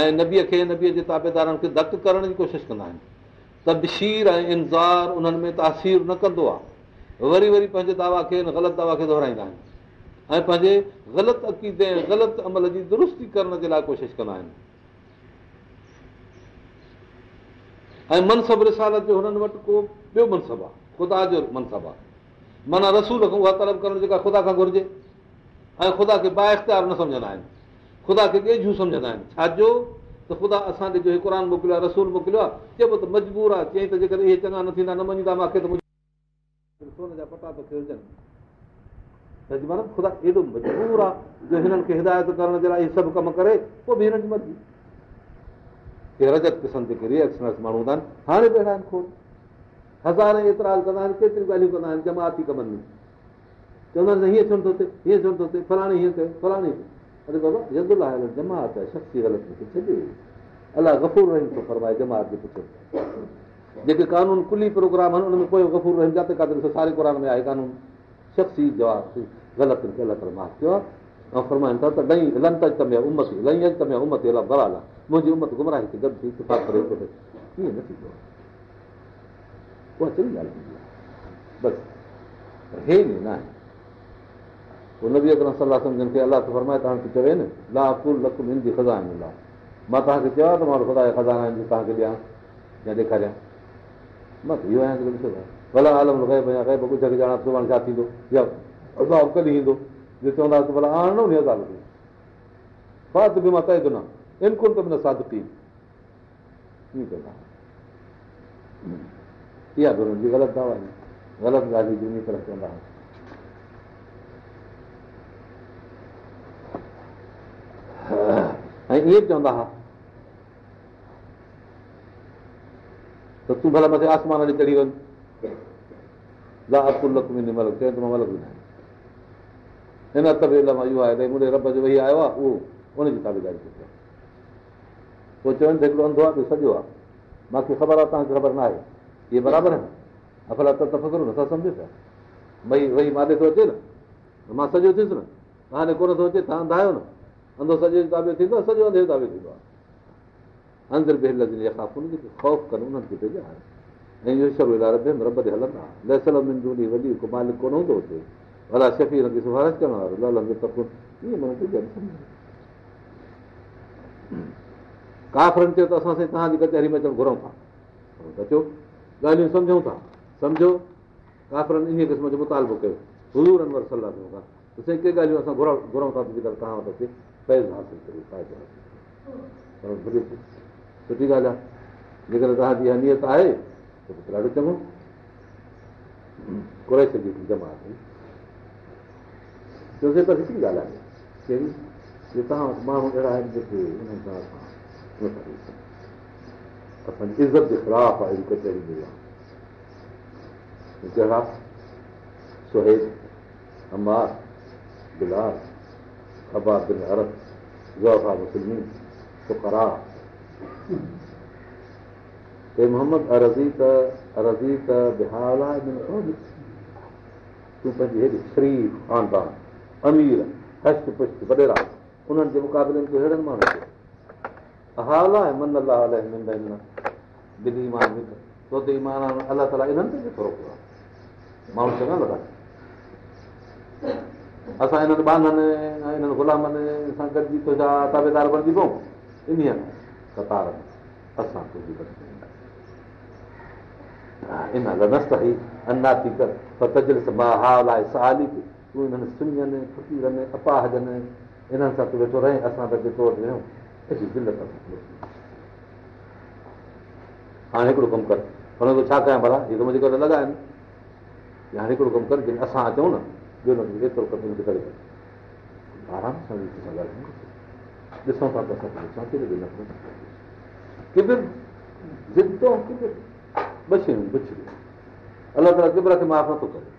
۽ نبيءَ کي نبيءَ جي تابيدارن کي ڌڪ ڪرڻ جي ڪوشش ڪندا آهن تبشير ۽ انتظار انهن ۾ تاثير نه ڪندو آهي وري وري پنهنجي دعويٰ کي غلط دعويٰ کي دوهرائيندا آهن ۽ پنهنجي غلط عقيدي ۽ غلط عمل جي درستي ڪرڻ جي لاءِ ڪوشش ڪندا آهن. ۽ منصب رسالت جو هنن وٽ ڪو ٻيو منصب آهي خدا جو منصب آهي. معنيٰ رسول کان اها طلب ڪرڻ جيڪا خدا کان گهرجي ۽ خدا کي با اختيار نه سمجهندا آهن. خدا کي ڳيجهون سمجهندا آهن. ڇا جو ته خدا اسان ڏي جو قر موڪليو آهي رسول موڪليو آهي چئبو ته مجبور آهي چئي ته جيڪر اهي چڱا نه ٿيندا نه مڃيندا مون کي ته سون جا پٽا ٿو هجن ايڏو مجبور آهي جو هنن کي هدايت ڪرڻ جي لاءِ سڀ ڪم ڪري پوءِ به هنن جي مرضي ماڻهو هوندا آهن هاڻي هزاري جماتي ڪمن ۾ چوندا آهن جيڪي قانون ڪلي جواب غلط تالا معاف ڪيو آهي ۽ فرمائن ٿا ته ڏهي لنت تم امت لهي اڄ تم امت الله برال آهي منهنجي امت گمراهي کي گڏ ٿي اتفاق ڪري ڪيئن نه ٿيندو اها چڱي ڳالهه ٿيندي آهي بس هي نه آهي پوءِ نبي اڪرم صلاح سمجهن کي الله فرمائي توهان کي چوي نه لا ڪل لک منهنجي خزان لا مان توهان کي چيو ته مان خدا جا خزانا آهن توهان کي ڏيان يا ڏيکاريان مان ته اهو آهيان ڀلا عالم ڀئي گئي ٻڌ کي ڄاڻان سڀاڻي ڇا ٿيندو يا عذاب ڪڏهن ايندو؟ جي چوندا ته ڀلا آڻو ني عذاب کي فات به مان تئي ٿو نه انڪل ته نه ساد ٿي ڪيئن ڪندا اها به هنن جي غلط دعويٰ غلط ڳالهه جي ان طرح چوندا هئا. ۽ ائين چوندا هئا ته تون ڀلا مٿي آسمان ڏي چڙهي وڃ. ملڪ چئي ته مان ملڪ ٻڌايان هن هٿ مان اهو آهي منهنجي رب جو ويهي آيو آهي اهو ان جي تابيداري ٿو پوءِ چون ته هڪڙو انڌو آهي سڄو آهي. مون کي خبر آهي توهان کي خبر نه آهي اهي برابر آهن. افلا ته فڪر نٿا سمجهو ڇا ڀئي ماڏي ٿو اچي نه مان سڄو ٿيس نه. هاڻي ڪونه ٿو اچي توهان انڌا آهيو نه. انڌو سڄي تابي ٿيندو آهي سڄو انڌي تابي ٿيندو آهي. اندر به جيڪي خوف ڪن انهن کي ۽ اهو شروع رب تي هلندا. لسل مندوني وڏي هڪ مالڪ ڪونه هوندو هتي ڀلا شفي هن کي سفارش ڪرڻ وارو ڪافرن چيو ته اسان سائين توهان جي ڪچهري ۾ اچڻ گهرون ٿا اچو ڳالهيون سمجهون ٿا سمجهو ڪافرن ان قسم جو مطالبو ڪيو حضور انور صلاح ڪيون ٿا ته سائين ڪي ڳالهيون اسان گهران گهرون ٿا جيڪر توهان وٽ اچي فيز حاصل ڪريو فائدو سٺي ڳالهه آهي جيڪڏهن توهان جي اهميت آهي ته ڏاڍو چڱو سگهي ٿي جمع چيوسين پر هڪڙي ڳالهه آهي ڪهڙي جي توهان وٽ ماڻهو اهڙا آهن جيڪي انهن سان اسان جي عزت جي خلاف آهي اهڙي ڪچهري ملي آهي ڪهڙا سهيب امار بلال اباد بن ارب زوفا مسلم سڪرا هي محمد ارزي ته ارزي ته بهار آهي تون پنهنجي هيڏي شريف خاندان امير هشت پشت وڏيرا انهن جي مقابلي ۾ تون هيڙن ماڻهن کي؟ حال آهي من الله بلي ايمان تو تي ايمان الله تالا انهن تي ٿورو پيو آهي. ماڻهو چڱا لڳا. اسان هنن بانن ۽ هنن گلامن سان گڏجي تنهنجا تابيدار بڻجي. پئون ان ڪتار ۾. اسان تنهنجي ان نست ئي انا ٿي ڪر تجلس حال آهي سالي تون هنن سڃن فقيرن اپاهجن انهن سان تون ويٺو رهي اسان ته جي طور ڏيون هاڻي هڪڙو ڪم ڪر هن ڇا ڪيان ڀلا هي ته منهنجي ڪري لڳائين هاڻي هڪڙو ڪم ڪر جڏهن اسان اچون نه ٻيو نه ايترو ڪري آرام سان ڏسون ٿا ته الله تالا ڪبر کي معاف نٿو ڪري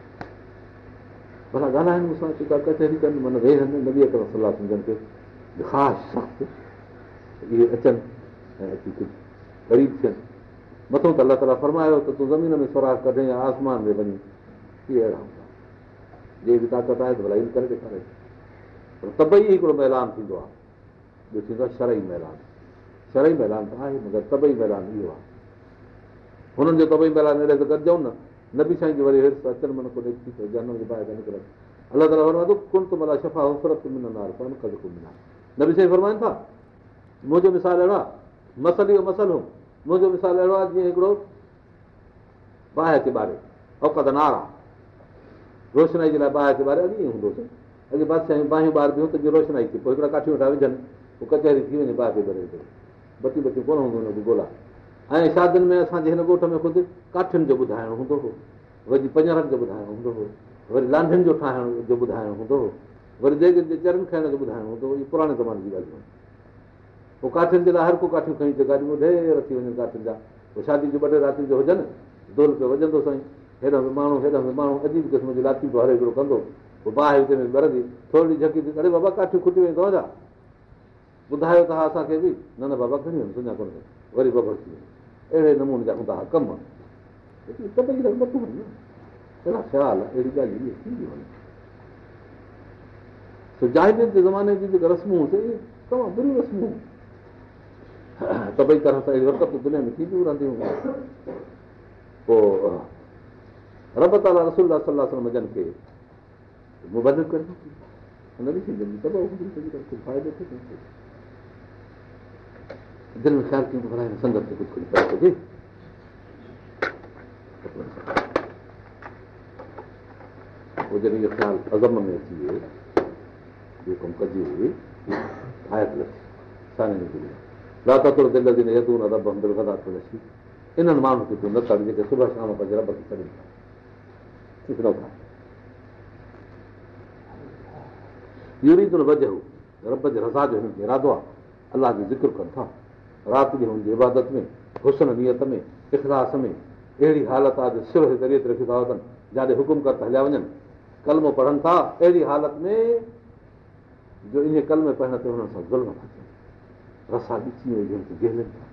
ڀلا ڳالهائين مون سان ڪچهري ڪن معنيٰ ويهن نبي ڪر صلاح سمجهن کي خاص سخت اهي اچن ۽ اچي ڪجهه غريب ٿين مٿو ته الله تالا فرمايو ته تون زمين ۾ سراگ ڪڍي يا آسمان ۾ وڃي اهي اهڙا هوندا جي به طاقت آهي ته ڀلا ان ڪري ڏيکاري پر طبعي هڪڙو ميدان ٿيندو آهي ٻيو ٿيندو آهي شرئي ميدان. شرئي ميدان ته آهي مگر طبعي ميدان اهو آهي هنن جو طبعي ميدان اهڙي ته گڏجون نه نه به سائين وري هيٺ اچن من ڪو جنم جي ٻاهر نڪرن الله تالا فرمائي ٿو ڪن ته ملا شفا هفرت ملندا نه به سائين فرمائن ٿا منهنجو مثال اهڙو آهي مسل اهو مسل هو منهنجو مثال اهڙو آهي جيئن هڪڙو باهه تي ٻاري اوقت نار آهي روشنائي جي لاءِ باهه تي ٻاري اڄ ائين هوندوسين اڄ بادشاهه باهيون ٻار ٻيون ته جيئن روشنائي ٿي پوءِ هڪڙا ڪاٺيون ويٺا وجهن پوءِ ڪچهري ٿي وڃي باهه تي ڀري بتي بتيون ڪونه هونديون ڳولها ۽ شادين ۾ اسان جي هن ڳوٺ ۾ خود ڪاٺين جو ٻڌائڻو هوندو هو وري پنجرن جو ٻڌائڻو هوندو هو وري لانڍين جو ٺاهڻ جو ٻڌائڻو هوندو هو وري جيڪي چرن کائڻ جو ٻڌائڻو هوندو هو اهي پراڻي زماني جي ڳالهيون پوءِ ڪاٺين جي لاءِ هر ڪو ڪاٺيون کڻي اچي گاڏيون ڍير ٿي وڃن ڪاٺين جا. پوءِ شادي جو ٻه ٽي راتين جو هجن دول پيو وڄندو سائين. هيڏان به ماڻهو هيڏان ماڻهو عجيب قسم جي لاتيون پيو هر هڪڙو ڪندو. پوءِ باهه وچ ۾ ٻرندي ٿوري جهڪي ٿي اري بابا ڪاٺيون کٽي ويون توهان جا ٻڌايو ته ها اسان کي به نه نه بابا کڻي وڃو سڃا ڪونه وري ببر ٿي وڃي اهڙي نموني جا هوندا هئا ڪم آهي وڃي جي زماني جي جيڪا رسمون تمام بريون رسمون سڀئي طرح سان دنيا ۾ ٿينديون رهنديون پوءِ رب تالا رسول صلاح جن کي دل ۾ خيال ڪيون ته سنگت تي ڪجهه پئي سگهي پوءِ جڏهن اهو خيال عزم ۾ اچي ويو اهو ڪم ڪجي آيت ساني نڪري لاتا ٿورو دل جي يدون نه رب دل وڌا ٿو لسي انهن ماڻهن کي تون نه ڪر جيڪي صبح شام پنهنجي رب کي ڇڏن ٿا يوري ٿو وج رب جي رضا جو هنن کي ارادو آهي الله جو ذڪر ڪن ٿا رات جي هن جي عبادت ۾ هسن نيت ۾ اخلاص ۾ اهڙي حالت آهي جو سر ذريعي تي رکي ٿا وٺن جتي حڪم ڪر ته هليا وڃن. ڪلمو پڙهن ٿا اهڙي حالت ۾ جو ان ڪلمي پڙهڻ تي هنن سان ظلم ٿا ٿين. رسا ڏسي ويندي گيلن ٿا.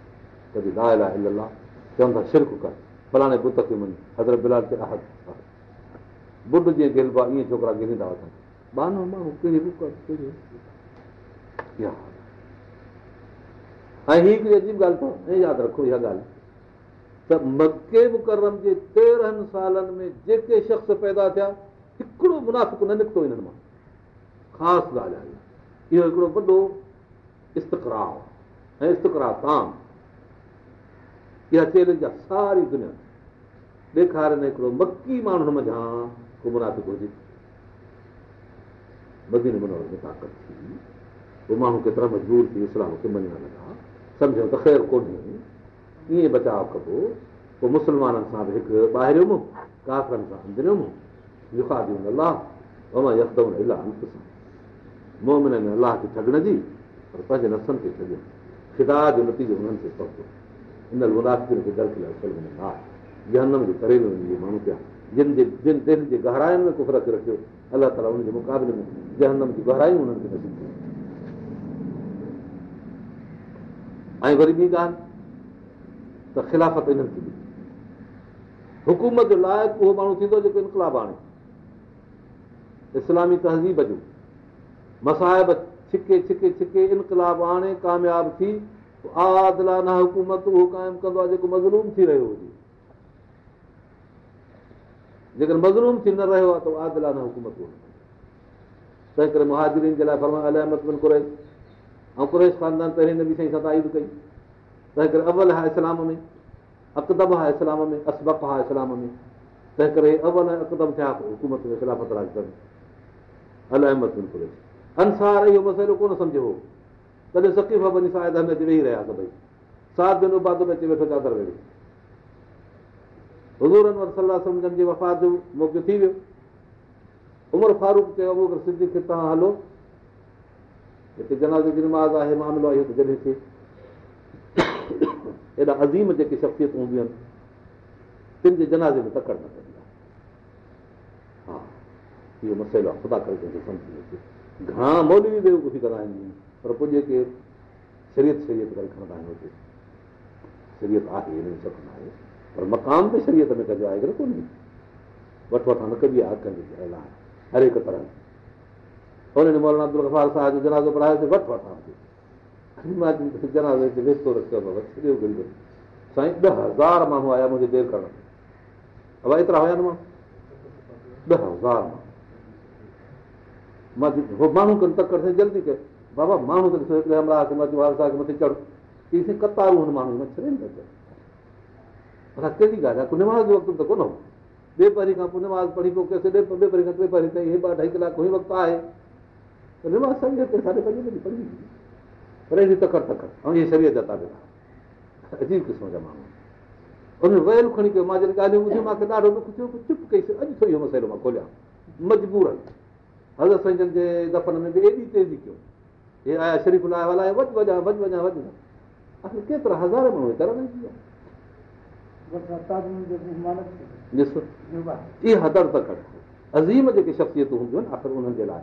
ڪڏهن لا لاءِ الاهه چون ٿا شرڪ ڪر. فلاڻي بت کي مڃي حضرت بلال تي آهت ٻڌ جيئن گيلبو ائين ڇوڪرا گيليندا وٺن. بانو ماڻهو ڪهڙي بڪ ۽ هيءَ هڪڙي عجيب ڳالهه اٿو ۽ ياد رکو اها ڳالهه ته مڪي مڪرم جي تيرهن سالن ۾ جيڪي شخص پيدا ٿيا هڪڙو منافڪ نه نڪتو هنن مان. خاص ڳالهه آهي اهو. هڪڙو وڏو استڪرا ۽ استڪرا طعام ساري دنيا ڏيکارن هڪڙو مڪي ماڻهن مڃان ڪو منافڪ هجي. مدين منور ۾ طاقت ٿي. ماڻهو ڪيترا مجبور ٿي اسلام کي مڃڻ لڳا سمجهو ته خير ڪونهي ائين بچاءُ ڪبو پوءِ مسلمانن سان به هڪ ٻاهريوم ڪافرن سان اندريوم الله الاهه مومن ۾ الله کي ٺگڻ جي پر پنهنجي نفسن کي ڇڏيو خدا جو نتيجو هنن کي پهتو ان ملازم کي در آهي جهنم جي ڪري ماڻهو پيا. جن جي جن دل جي گهرائن ۾ ڪجهه رکي رکيو الله تالا هن جي مقابلي ۾ جهنم جي گهرايون هنن کي نصيب ڪيون ۽ وري ٻي ڳالهه ته خلافت حڪومت جو لائق اهو ماڻهو ٿيندو جيڪو انڪلاب آڻي اسلامي تهذيب جو مساهب ڇڪي ڇڪي ڇڪي انڪلاب آڻي ڪامياب ٿي آدلانا حڪومت اهو قائم ڪندو آهي جيڪو مظلوم ٿي رهيو هجي جيڪر مظلوم ٿي نه رهيو آهي ته آدلانا حڪومت تنهن ڪري مهاجرين جي لاءِ ڪريش ۽ ڪريش خاندان پهرين نه به سائين سان تائيد ڪئي تنهن ڪري اول ها اسلام ۾ اڪدب ها اسلام ۾ اسبڪ ها اسلام ۾. تنهن ڪري اول ۽ اڪدم ٿيا حڪومت ۾ خلافت راج ڪن الهمت بن ڪريش انسار اهو مسئلو ڪونه سمجهو. هو تڏهن سڪيف اچي ويهي رهيا ۾. صلاح سمجهن جي وفات جو موقعو ٿي ويو عمر فاروڪ چيو سنڌي کي توهان هلو هتي جنازي جي نماز آهي معاملو آهي جڏهن کي ايڏا عظيم جيڪي شخصيت هونديون آهن تن جي جنازي ۾ تڪڙ نه ڪندي آهي. ها اهو مسئلو آهي خدا ڪري ڪنهن کي سمجهي اچي گهڻا مولي به ڪجهه ڪندا آهن پر پڄي ڪي شرييت شرييت ڪري کڻندا آهن هتي شرييت آهي هن ۾ سڀ نه آهي پر مقام به شرييت ۾ ڪجو آهي ڪونه وٺ وٺان نه ڪبي آهي حق هر هڪ طرح हुन मौलाना अब्दुल गफ़ार साहिब जो जनाज़ो पढ़ायोसीं वठ वठां जनाज़े ते वेस्तो रखियो साईं ॾह हज़ार माण्हू आया मुंहिंजी देरि करणु अब एतिरा हुया न माण्हू ॾह हज़ार माण्हू माँ माण्हू कनि तकड़ सां जल्दी कयो बाबा माण्हू त ॾिसो हिकिड़े हमला मथे चढ़। कीअं कतारूं हुन माण्हू छॾे न असां कहिड़ी ॻाल्हि आहे निमाज़ जो वक़्तु त कोन हो? ॿिए पहिरीं खां पोइ पढ़ी पोइ कंहिंसे ॿिए पहिरीं खां टे पहिरीं ताईं हे ॿ अढाई कलाक ई वक़्तु आहे ته نماز ساڍي پنجي بجي پڙهي پر هيڏي تڪڙ تڪڙ ۽ اهي شرير جا تابيدار عجيب قسم جا ماڻهو ان ويل کڻي ڪيو مان جڏهن ڳالهيون ٻڌيون مون کي ڏاڍو دک ٿيو چپ ڪئيسين اڄ ٿو اهو مسئلو مان کوليان مجبور حضرت سنجن جي دفن ۾ به ايڏي تيزي ڪيو هي آيا شريف لاءِ هلائي وڃ وڃان وڃ وڃان وڃ آخر ڪيترا هزار ماڻهو گهر ۾ اهي هدر تڪڙ عظيم جيڪي شخسيتون هونديون آهن آخر انهن جي لاءِ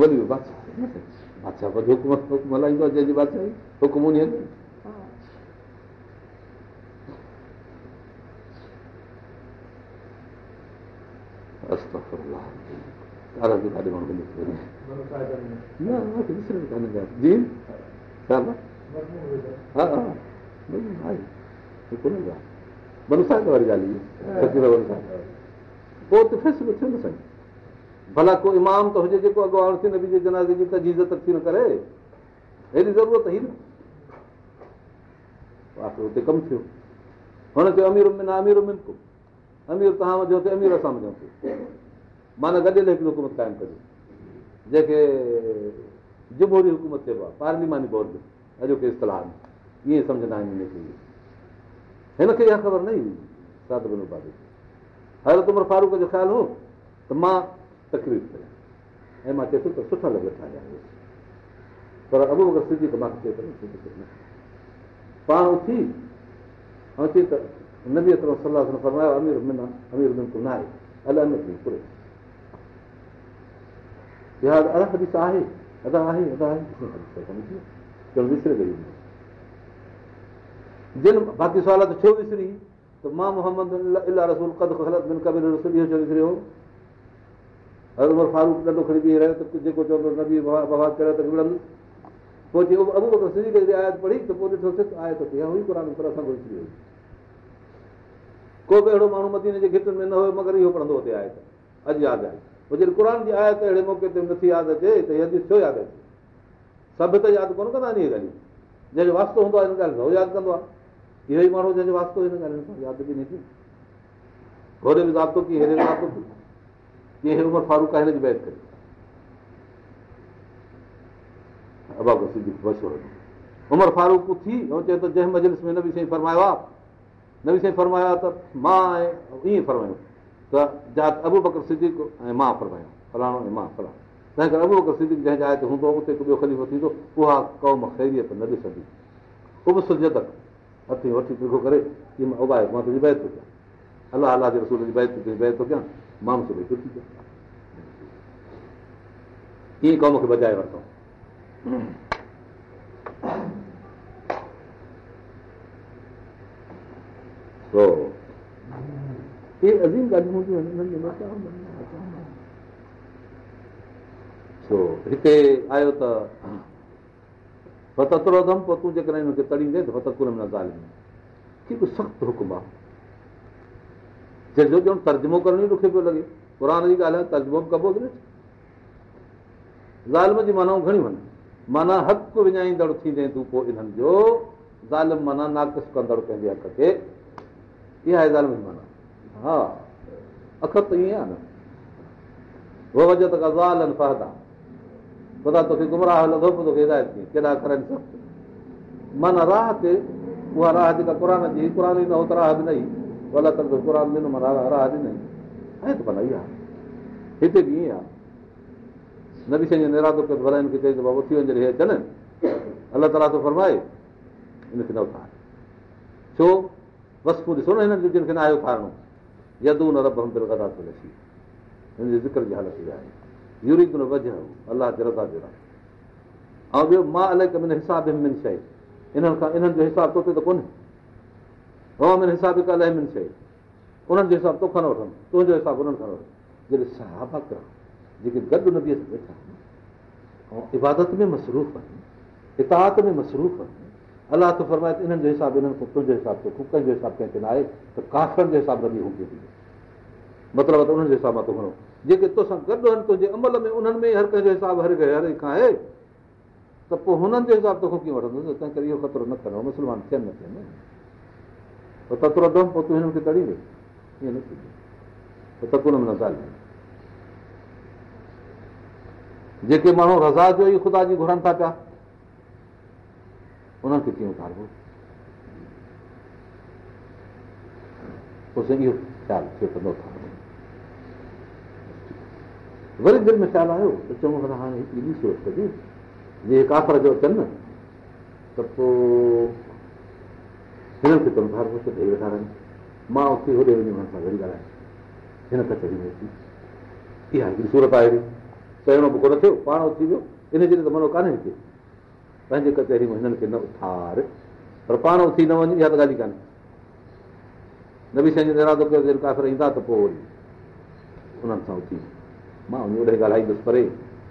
वरी बादशाह बादशाह हुकूमत हुकुम हलाईंदो आहे जंहिंजी बादशाही हुकुम उन ڀلا ڪو امام ته هجي جيڪو اڳ ٿي نه بيجي جنازي جي تجيز تڪسي نه ڪري. هيڏي ضرورت ئي نه. هتي ڪم ٿيو. هن چيو امير امير توهان وڃو امير اسان وڃون معنيٰ گڏيل هڪڙي حڪومت قائم ڪجي. جيڪي جموري حڪومت چئبو آهي پارلماني بورڊ اڄوڪي اصطلاح ۾. ائين سمجهندا آهن هن کي اها خبر نه هئي ساد هر تمر فاروڪ جو خيال هو ته مان تڪليف ڪيان ۽ مان چئي ٿو ته سٺا لڳ ٺاهيا پر اڳو اگر سڌي ته مون کي چئي نه پاڻ اٿي ۽ چئي ته نه به ايترو صلاح فرمايو امير امير بلڪل نه آهي الائي نه پوري حديث آهي ادا آهي ادا آهي وسري گئي جن باقي سوال ته ڇو وسري ته مان محمد الا رسول ڪد رسول اهو ڇو وسريو هر عمر فاروڪ ڏنڊو کڻي بيهه رهيو ته جيڪو چوندو نبي بواد ڪري ته وڙهندس پوءِ ابو سڌي آيت پڙهي ته پوءِ ڏٺو آيت ٿي هئي قر پر اسان ڪو به اهڙو ماڻهو مديني جي گٽن ۾ نه هيو مگر اهو پڙهندو هتي آيت اڄ ياد آهي. پوءِ جڏهن قر جي آيت اهڙي موقعي تي نٿي ياد اچي ته ڇو ياد اچي؟ سڀ ته ياد ڪونه ڪندا آهن اهي ڳالهيون. جنهن جو واستو هوندو آهي هن ڳالهه اهو ياد ڪندو آهي. اهو ئي ماڻهو جنهن جو واستو ياد به نه ٿي گهوڙي به ضابطو ڪه هيڏي ضابطو ڪه هي عمر فاروڪ آهي هن جي عمر فاروڪ ٿي ۽ چئي ته جنهن مجلس ۾ نه به سائين فرمايو آهي نه به سائين فرمايو آهي ته مان ائين فرمايو. ته جات ابو بڪر ۽ مان فرمايو ۽ مان فلاڻو تنهن ڪري ابو سديڪ جنهن جاءِ تي هوندو اتي خليفو ٿيندو اها قوم خيريت نه ڏسندي. اب سجت هٿي وٺي تکو ڪري ڪه ٿو رسول جي ٿو مان سٺي ڪيان ائين قوم کي بچائي ورتو عظيم هونديون هتي. آيو ته فترو اٿم پوءِ تون جيڪڏهن هن کي تڙيندي ته فتڪر ۾ نه ڳالهه هڪ سخت حڪم آهي جنهن جو ڄڻ ترجمو ڪرڻ ئي ڏکي پيو لڳي. قر جي ڳالهه آهي ترجمو به ڪبو ظالم جي مانائون گهڻيون آهن معنيٰ حق وڃائيندڙ ٿيندي تون پوءِ انهن جو. ظالم معنيٰ ناقص ڪندڙ پنهنجي حق کي. اها آهي ظالم جي معنيٰ. ها. اکر ته ائين آهي نه. اهو وجهه ته ڪا زال فهدا. خدا توکي گمراهه لڳو پوءِ توکي هدايت ڪئي ڪيڏا ڪرن سخت معنيٰ راهه تي اها راهه جيڪا قر جي قر ئي نه هو ته راهه به نه ڀلا قر ڏنو معنيٰ راهه ڏنئي ۽ ته ڀلا اها هتي به ائين آهي نه به سائين نرادو ڪيو ڀلا هن کي چئي ته بابا اٿي وڃي هي اچن الله تالا ٿو فرمائي هن کي نه اٿاري ڇو بس پوءِ ڏسو نه هنن جو کي نه آهي اٿارڻو يدو نه رب هم گدا ٿو لسي هن جي ذڪر جي حالت اها آهي يوري نه وج الله جي رضا جي ۽ ٻيو مان الائي ڪم حساب من شيءِ انهن کان انهن جو حساب طوطي ته ڪونهي من حساب من شيءِ انهن جو حساب توکان تنهنجو حساب انهن کان وٺن جڏهن صاحبه ڪرا جيڪي گڏ نه بيهه ويٺا ۽ عبادت ۾ مصروف آهن اتاد ۾ مصروف آهن الله ته فرمائي ته انهن جو حساب تنهنجو حساب توکو ڪنهن جو ڪنهن کي نه آهي ته ڪافرن جو حساب نه به هوندي مطلب ته انهن جو حساب کڻو جيڪي تو سان گڏ آهن تنهنجي عمل ۾ انهن ۾ هر ڪنهن جو حساب هر هر کان آهي ته پوءِ هنن جو حساب توکان ڪيئن وٺندس تنهن ڪري اهو خطرو نه ڪندو مسلمان ٿين نه ٿين تترو دم پوءِ تون هنن کي تڙي ڏي ائين نه ٿيندو تڪن ۾ نه ڳالهه جيڪي ماڻهو رضا جو ئي خدا جي گهرن ٿا پيا انهن کي ڪيئن اٿاربو اهو خيال نه اٿاربو وري دل ۾ خيال آيو ته چڱو ڀلا هاڻي هڪڙي ٻي سوچ ڪجي جي ڪافر جو اچن نه ته پوءِ رهن مان اتي هوڏي وڃي هنن سان گڏ ڳالهايان هن ڪچهري ۾ سورت آهي پهريون بڪو نه ٿيو پاڻ اٿي ويو ان جي ته منو ڪانهي هتي پنهنجي ڪچهري ۾ هنن کي نه اٿار پر پاڻ اٿي نه وڃي اها ته ڳالهه ئي ڪانهي نه به سائين ارادو ڪيو ڪافر ايندا ته پوءِ وري انهن سان اٿي مان وڃي اوڏي ڳالهائيندس پري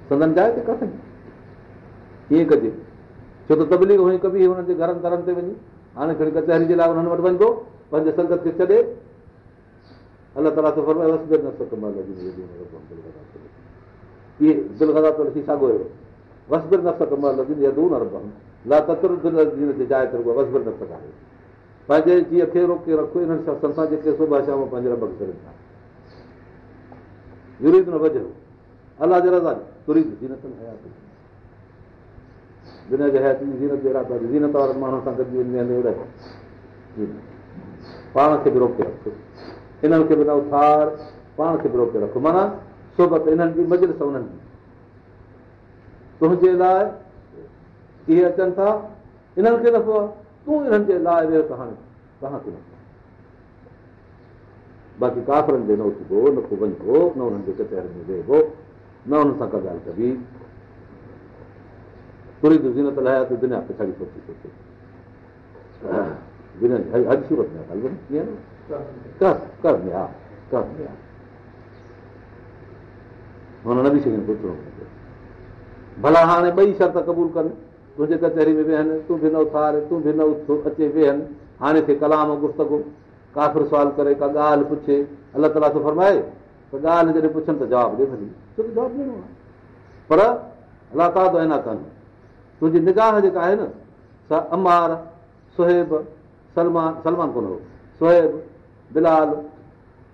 سندن جاءِ تي ڪٿي ڪيئن ڪجي ڇو ته تبليگ هئي ڪبي هنن جي گهرن درن تي وڃي هاڻي کڻي ڪچهري جي لاءِ هنن وٽ وڃبو پنهنجي سنگت کي ڇڏي الله تالا فرمائي اهي دل گدا تو ڏسي ساڳيو هيو وسبر نه سگهه يدو نه رب لا تتر جي جاءِ تي وسبر نه سگهاري پنهنجي جيئن کي روڪي رکو انهن شخصن سان جيڪي صبح شام پنهنجي رب کي ڇڏن ٿا يريد نه وجو الله جي رضا تريد جينت دنيا جي حياتي جينت جينت وارن ماڻهن سان گڏجي پاڻ کي به روڪي رک انهن کي به نه اٿار پاڻ کي به روڪي رک معنيٰ سوبت انهن جي مجلس انهن جي تنهنجي لاءِ اهي اچن ٿا انهن کي نفعو آهي تون انهن جي لاءِ ويو ته هاڻي توهان کي نفعو باقي ڪافرن تي نه اٿبو نه ڪو وڃبو نه هنن جي ڪچهري ۾ ويهبو نه هن سان ڪا ڳالهه ڪبي زينت لاءِ ته پڇاڙي نه به سگهن سوچڻو ڀلا هاڻي ٻئي شرط قبول ڪن تنهنجي ڪچهري ۾ ويهن تون به نه اٿار تون به نه اٿ اچي ويهن هاڻي ٿئي ڪلام گفتگ ڪافر سوال ڪري ڪا ڳالهه پڇي الله تالا ٿو فرمائي ته ڳالهه جڏهن پڇن ته جواب ڏي ڀلي ڏيڻو آهي پر ته اڃا ڪن تنهنجي نگاهه جيڪا آهي نه سا امار سهيب سلمان سلمان ڪونه هو؟ سهيب بلال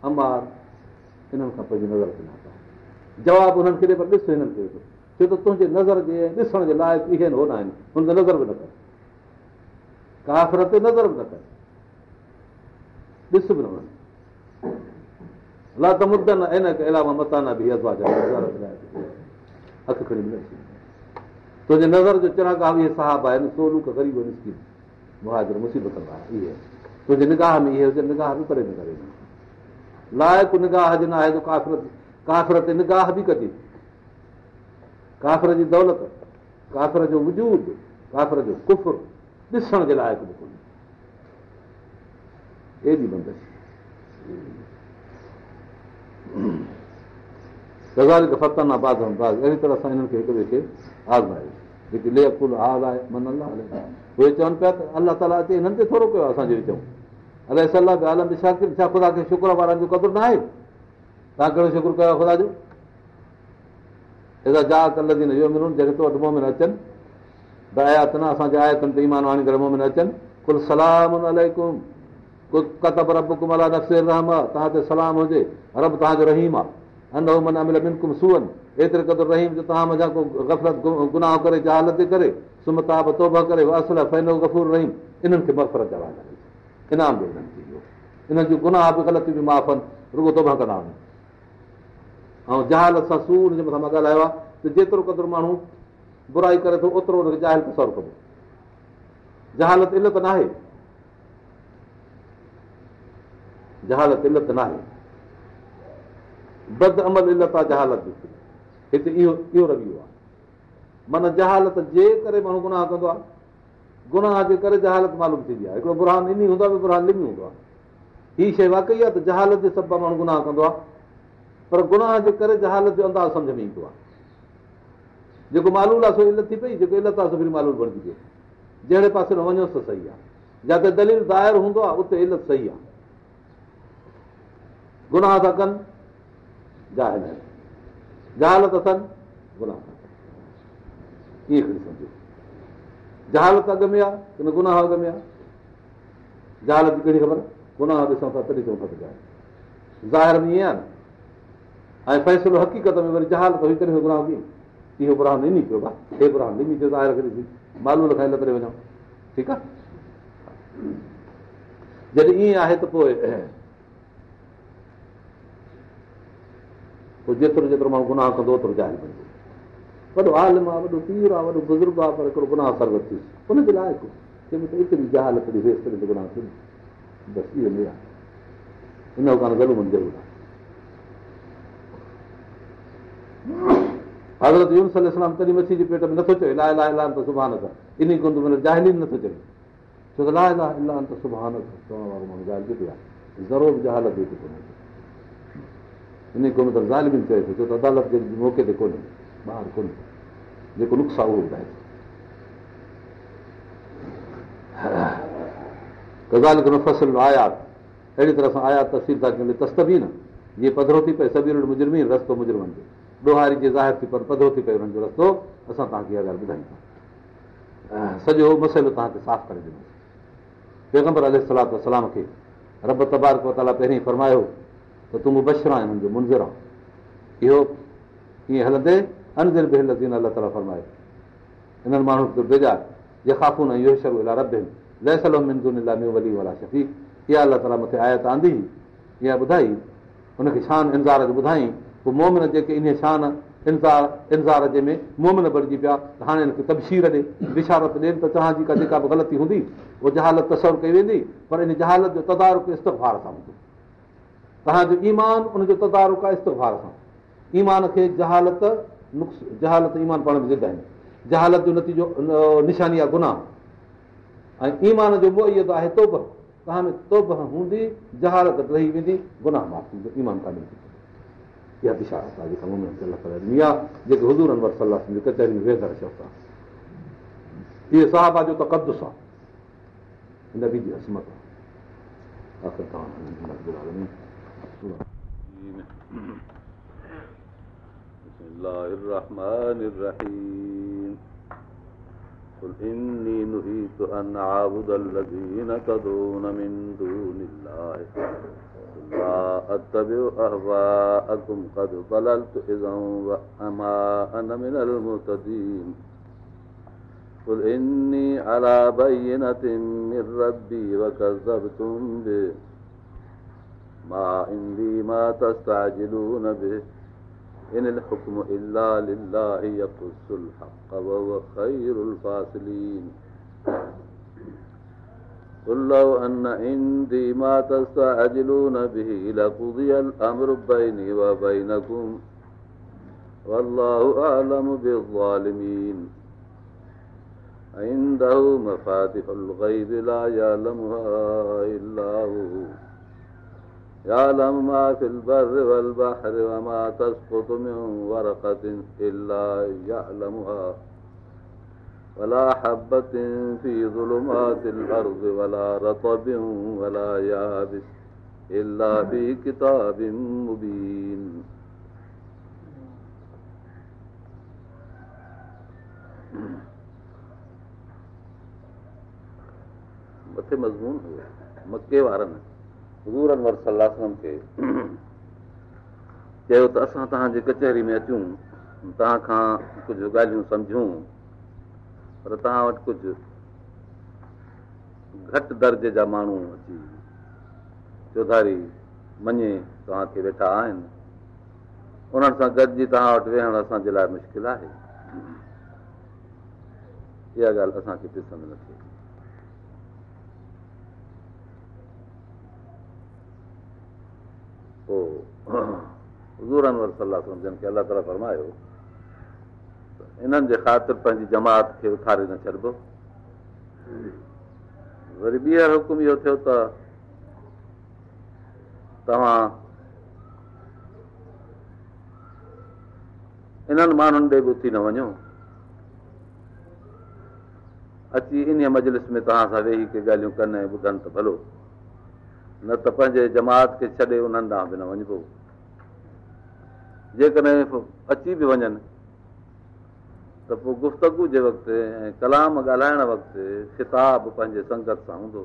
امار هنن کان پنهنجي نظر ڏنا جواب هنن کي ڏي پر ڏس هنن کي ڇو ته تنهنجي نظر جي ڏسڻ جي لائق اهي هو نه آهن. هن کي نظر به نه ڪر. ڪافر تي نظر به نه ڪر. ڏس به نه لا ته مدن ان علاوه متانا به اک کڻي ملندي تنهنجي نظر جو چراغ اهي صاحب آهن سولو غريب مسڪن مهاجر مصيبت وارا اهي تنهنجي نگاهه ۾ اهي هجي نگاهه به ڪري نه ڪري لائق نگاهه جي نه آهي ته ڪافرت ڪافر تي نگاهه به ڪجي ڪافر جي دولت ڪافر جو وجود ڪافر جو ڪفر ڏسڻ جي لائق به ڪونهي ايڏي بند فتن آباد اهڙي طرح سان هنن کي هڪ ٻئي کي آزمايو جيڪي لي ڪل حال آهي من الله اهي چون پيا ته الله تالا اچي هنن تي ٿورو ڪيو اسان جهڙي چئون الائي صلاح به عالم ڇا ڇا خدا کي شڪر وارن جو قدر نه آهي توهان ڪهڙو شڪر ڪيو آهي خدا جو هيڏا جا ڪل جي نه اهو ملون جڏهن تو وٽ مومن اچن ته آيات نه اسان جي آيتن تي ايمان آڻي ڪري مومن اچن ڪل سلام ڪتب رب الا نفسي رحم آهي توهان تي سلام هجي رب توهان جو رهيم آهي انو من امل بنڪم سئن ايتري قدر رهيم جو توهان منهنجا ڪو گفلت گناهه ڪري چال تي ڪري سمتا توبا ڪري اصل فينو گفور رهيم انهن کي جو انهن جون گناهه به غلطيون به معاف آهن رڳو توبا ڪندا وڃن ۽ جهالت سان سور جي مٿان مان ڳالهايو آهي ته جيترو قدر ماڻهو برائي ڪري ٿو اوترو هن کي جاهل تسر ڪبو جهالت علت نه آهي جهالت علت نه آهي بد عمل علت آهي جهالت هتي اهو اهو رويو آهي معنيٰ جهالت جي ڪري ماڻهو گناهه ڪندو آهي گناهه جي ڪري جهالت معلوم ٿيندي آهي هڪڙو برهان ان هوندو آهي برهان لمي هوندو آهي هيءَ شيءِ واقعي آهي ته جهالت جي سبب ماڻهو گناهه ڪندو آهي پر گناهه جي ڪري جهالت جو انداز سمجهه ۾ ايندو آهي جيڪو مالول آهي سو علت ٿي پئي جيڪو علت آهي مالول بڻجي پيو جهڙي پاسي نه وڃوس ته صحيح آهي جتي دليل داير هوندو آهي اتي علت صحيح آهي گناهه ٿا ڪن جاهل جهالت اڳ ۾ آهي ڪه نه گناهه اڳ ۾ آهي جهالت جي ڪهڙي خبر گناهه ظاهر آهي نه ۽ فيصلو حقيقت ۾ وري جهالت هئي ڪري گناهه به اهو برهان ڏني پيو ظاهر معلوم وڃون ٺيڪ آهي جڏهن ائين آهي ته پوءِ پوءِ جيترو جيترو ماڻهو گناهه ڪندو اوترو ظاهر وڏو عالم آهي وڏو پير آهي وڏو بزرگ آهي پر هڪڙو گناهه سرگت ٿي هن جي لاءِ ايتري جهالت گناهه ٿي بس اهو آهي. هن جو ڪانه ضرور ضرور آهي. حضرت يوز اسلام تڏهن مڇي جي پيٽ ۾ نٿو چئي لاءِ لاءِ لاءِ ته سڀاڻي ته ان ڪند ۾ جاهلي نٿو چئي ڇو ته لاءِ لاءِ الاهه ته سڀاڻي چوڻ وارو ماڻهو ڳالهه ڪٿي آهي. ضرور جهالت هتي ڪونهي ان ڪند ته ظالم چئي ٿو ڇو ته عدالت جي موقعي تي ڪونهي ٻاهر ڪونهي جيڪو نقصان اهو ٻڌائي ڪزال فصل آيات اهڙي طرح سان آيات تصوير ٿا ڪيون تستبي نه جيئن پڌرو ٿي پئي سڀي مجرمي رستو مجرمن جو ڏوهاري جي ظاهر ٿي پر پڌرو ٿي پئي هنن جو رستو اسان توهان کي اها ڳالهه ٻڌايون ٿا سڄو مسئلو توهان کي صاف ڪري ڏنو پيگمبر ال سلات سلام کي رب تبارڪ تالا پهرين فرمايو ته تون مبشر هنن جو منظر آهي اهو ڪيئن هلندي اندر به هلندي الله فرمائي هنن ماڻهو کي بيجا جي خافون اهو شروع الا رب آهن ولي شفي اها الله تالا مون کي آيت آندي اها ٻڌائي هن کي شان انزار جو ٻڌائي پوءِ مومن جيڪي ان شان انزار جي ۾ مومن بڻجي پيا ته هاڻي هن کي تبشير ڏي وشارت ڏين ته توهان جي ڪا جيڪا به غلطي هوندي اها جهالت تسر ڪئي ويندي پر ان جهالت جو تدارڪ استفار سان هوندو توهان جو ايمان ان جو تدارڪ آهي استفار سان. ايمان کي جهالت نقص جهالت ايمان پاڻ ۾ ضد آهن. جهالت جو نتيجو نشاني آهي گناهه. ۽ ايمان جو اهو آهي توب. توهان ۾ توب هوندي جهالت رهي ويندي گناهه معاف ٿيندو ايمان ڪانهي اها بشارت آهي جيڪا حضور انور صلاح ڪچهري ۾ ويدر شوق آهي اهي صاحبه جو تقدس آهي. هن به جي عصمت آهي الله الرحمن الرحيم. قل إني نهيت أن أعبد الذين تدعون من دون الله. لا أتبع أهواءكم. قد ضللت إذا وأما أنا من المهتدين. قل إني على بينة من ربي وكذبتم به. ما عندي ما تستعجلون به. إن الحكم إلا لله يقص الحق وهو خير الفاصلين. قل لو أن عندي ما تستعجلون به لقضي الأمر بيني وبينكم. والله أعلم بالظالمين. عنده مفاتح الغيب لا يعلمها إلا هو. يعلم ما في البر والبحر وما تسقط من ورقة إلا يعلمها ولا حبة في ظلمات الأرض ولا رطب ولا يابس إلا في كتاب مبين मथे मज़मून हुयो मके वारनि صلاح کي چيو ته اسان توهان جي ڪچهري ۾ اچون توهان کان ڪجهه ڳالهيون سمجهون پر توهان وٽ ڪجهه گهٽ درجي جا ماڻهو اچي چوڌاري مڃي توهان کي ويٺا آهن انهن سان گڏجي توهان وٽ ويهڻ اسان جي لاءِ مشڪل آهي اها ڳالهه اسان کي پسند نه ٿئي پوءِ انور صلاح سمجهن کي الله تالا فرمايو انهن جي خاطر پنهنجي جماعت کي اٿاري نه ڇڏبو وري ٻيهر حڪم اهو ٿيو ته توهان انهن ماڻهن ڏي به اٿي نه وڃو اچي ان مجلس ۾ توهان سان ويهي ڪي ڳالهيون ڪن ۽ ٻڌن ته ڀلو نه ته پنهنجي جماعت کي ڇڏي انهن ڏانهن به نه وڃبو. جيڪڏهن اچي به وڃن ته پوءِ گفتگ جي وقت ۽ ڪلام ڳالهائڻ وقت خطاب پنهنجي سنگت سان هوندو.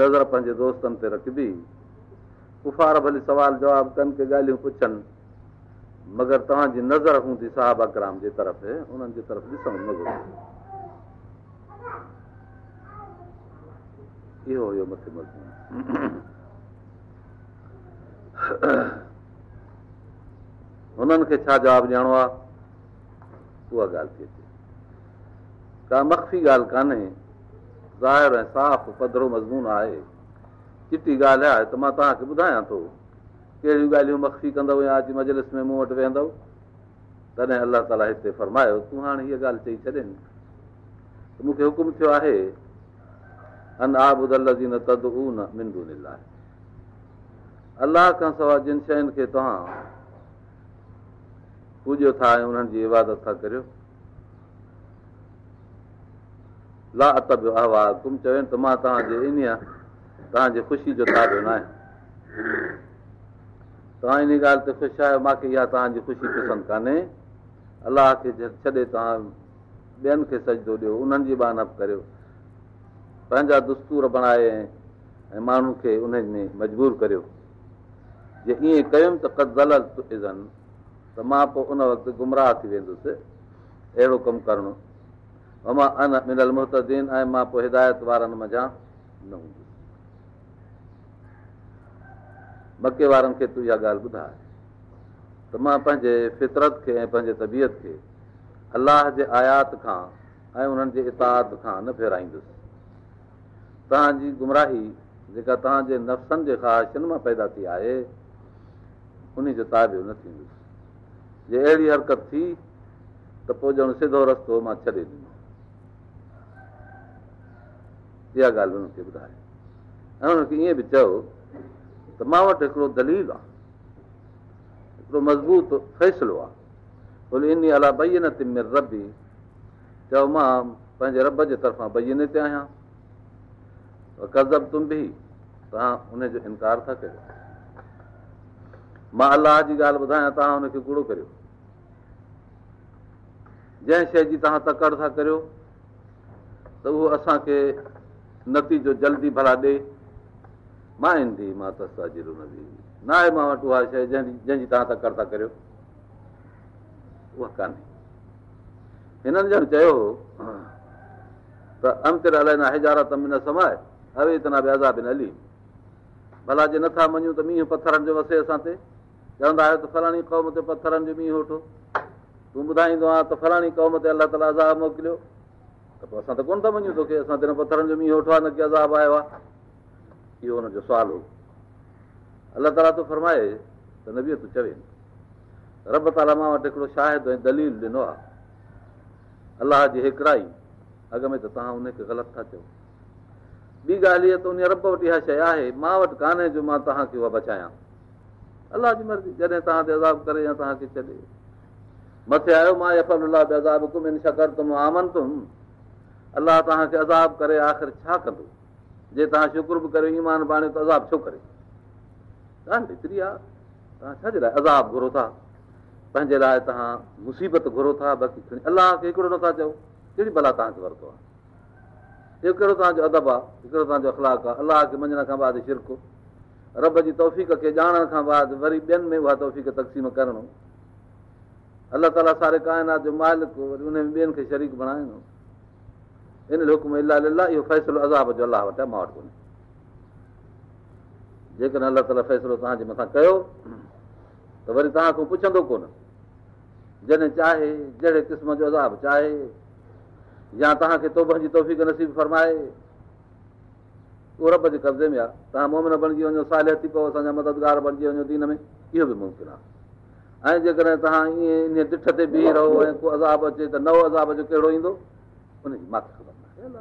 نظر پنهنجي دوستن تي رکبي. ڪفار ڀلي سوال جواب ڪن ڪي ڳالهيون پڇن مگر توهان جي نظر هوندي صاحب اڪرام جي طرف انهن جي طرف ڏسڻ نه گهرجي اهو هيو مٿي مضمون هنن کي ڇا جواب ڏيڻو آهي اها ڳالهه ٿي اچي ڪا مخفي ڳالهه ڪانهي ظاهر ۽ صاف پڌرو مضمون آهي چٽي ڳالهه آهي ته مان توهان کي ٻڌايان ٿو ڪهڙيون ڳالهيون مخفي ڪندؤ يا اچي مجلس ۾ مون وٽ ويهندو تڏهن الله تالا هتي فرمايو تون هاڻي هيءَ ڳالهه چئي ڇڏي مون کي حڪم ٿيو آهي آهي الله کان سواءِ جن شين کي توهان پوڄيو ٿا ۽ انهن جي عبادت ٿا ڪريو لا اتب احوال تم چون ته مان توهان جي ان توهان جي خوشي جو تابيو نه آهيان توهان ان ڳالهه تي خوش آهيو مون کي اها توهان جي خوشي پسند ڪانهي الله کي ڇڏي توهان ٻين کي سجدو ڏيو انهن جي بانپ ڪريو پنهنجا دستور بڻائي ۽ ماڻهو کي ان ۾ مجبور ڪريو. جي ائين ڪيم ته ڪدل ازن ته مان پوءِ ان وقت گمراهه ٿي ويندس. اهڙو ڪم ڪرڻو. مان ان منل مهتدين ۽ مان پوءِ هدايت وارن مزا نه هوندس. مڪي وارن کي تون اها ڳالهه ٻڌائي. ته مان پنهنجي فطرت کي ۽ پنهنجي طبيعت کي الله جي آيات کان ۽ انهن جي اتاد کان نه فيرائيندس توهان جي گمراهي جيڪا توهان جي نفسن جي خواهشن مان پيدا ٿي آهي ان جو تابيو نه ٿيندس. جي اهڙي حرڪت ٿي ته پوءِ ڄڻ سڌو رستو مان ڇڏي ڏنو اها ڳالهه هن کي ٻڌائي ۽ هن کي ائين به چيو ته مان وٽ هڪڙو دليل آهي. هڪڙو مضبوط فيصلو آهي. ڀلي ان الا بئين تي ربي چيو مان پنهنجي رب جي طرفان بئيني تي آهيان ڪزب تم به توهان ان جو انڪار ٿا ڪيو مان الله جي ڳالهه ٻڌايان توهان هن کي ڪوڙو ڪريو. جنهن شيءِ جي توهان تڪڙ ٿا ڪريو ته اهو اسان کي نتيجو جلدي ڀلا ڏي مان ايندي مان تستاجيرو نه آهي مان وٽ اها شيءِ جنهن جي توهان تڪڙ ٿا ڪريو. اها ڪانهي. هنن ڄڻ چيو ته امتر الائي هجارت ۾ نه سمائي هوي اتنا به عذاب علي ڀلا جي نٿا مڃون ته مينهن پٿرن جو وسي اسان تي. چوندا آهيو ته فلاڻي قوم تي پٿرن جو مينهن وٺو تون ٻڌائيندو آهي ته فلاڻي قوم تي الله تالا عذاب موڪليو. ته پوءِ اسان ته ڪونه ٿا مڃون توکي اسان ته پٿرن جو مينهن وٺو آهي نه ڪه عذاب آيو آهي. اهو هن جو سوال هو. الله تالا تون فرمائي ته نه به تون چوي رب تالا مان وٽ هڪڙو شاهد ۽ دليل ڏنو آهي. الله جي هڪڙا ئي اڳ ۾ ته توهان ان کي غلط ٿا چئو ٻي ڳالهه اها ته ان رب وٽ اها شيءِ آهي مان وٽ ڪانهي جو مان توهان کي اها بچايان. الله جي مرضي جڏهن توهان تي عذاب ڪري يا توهان کي ڇڏي. مٿي آيو مان الله توهان کي عذاب ڪري آخر ڇا ڪندو؟ جي توهان شڪر به ڪريو ايمان باڻيو ته عذاب ڇو ڪري؟ ڳالهه ايتري آهي توهان ڇا جي لاءِ عذاب گهرو ٿا؟ پنهنجي لاءِ توهان مصيبت گهرو ٿا باقي الله کي هڪڙو نٿا چئو ڪهڙي ڀلا توهان کي ورتو آهي اهو ڪهڙو توهان جو ادب آهي هڪڙو توهان جو اخلاڪ آهي الله کي مڃڻ کان بعد شرڪو رب جي توف کي ڄاڻڻ کان بعد وري ٻين ۾ اها توف تقسيم ڪرڻو الله تالا ساري ڪائنات جو مالڪ وري ان ۾ ٻين کي شريڪ بڻائڻو ان حڪم الاهه اهو فيصلو عذاب جو الله وٽ آهي مان وٽ ڪونهي جيڪڏهن الله تالا فيصلو توهان جي مٿان ڪيو ته وري توهان کان پڇندو ڪونه جڏهن چاهي جهڙي قسم جو عذاب چاهي يا توهان کي توبن جي توف نصيب فرمائي. اهو رب جي قبضي ۾ آهي توهان مومن بڻجي وڃو سال ٿي پيو اسان جا مددگار بڻجي وڃو دين ۾. اهو به ممڪن آهي ۽ جيڪڏهن توهان ائين ان دٺ تي بيهه رهو ۽ ڪو عذاب اچي ته نئون عذاب جو ڪهڙو ايندو؟ ان جي مان خبر نه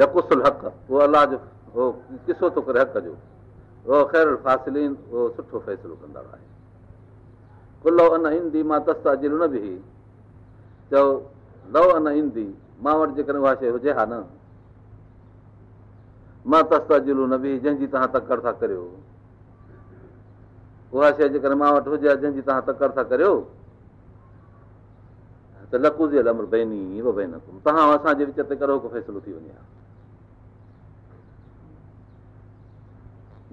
يڪسل حق اهو الله جو اهو قصو ٿو ڪري حق جو؟ اهو خير فاسلين اهو سٺو فيصلو ڪندڙ آهي ڪلو ان ايندي مان تستا جل نه به چئو لو ان ايندي مان وٽ جيڪڏهن اها شيءِ هجي ها نه مان تستا ضلعو نه به جنهن جي توهان تڪڙ ٿا ڪريو اها شيءِ جيڪڏهن توهان تڪڙ ٿا ڪريو ته لڪوزي امر بهني توهان اسان جي وچ تي ڪرو ڪو فيصلو ٿي وڃي ها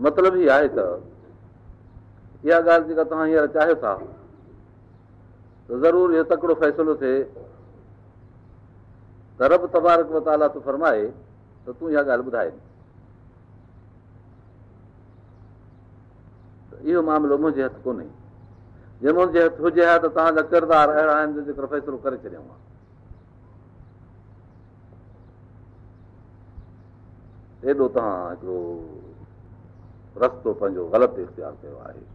مطلب ئي آهي ته اها ڳالهه جيڪا توهان هينئر چاهيو ٿا ته ضرور اهو تڪڙو فيصلو ٿئي ته رب تبارڪ تالا تون فرمائي ته تون اها ڳالهه ٻڌائي. اهو معاملو منهنجي هٿ ڪونهي. جي منهنجي هٿ هجي ها ته توهان جا ڪردار اهڙا آهن جيڪو فيصلو ڪري ڇڏيئون ايڏو توهان هڪڙو رستو پنهنجو غلط اختيار ڪيو آهي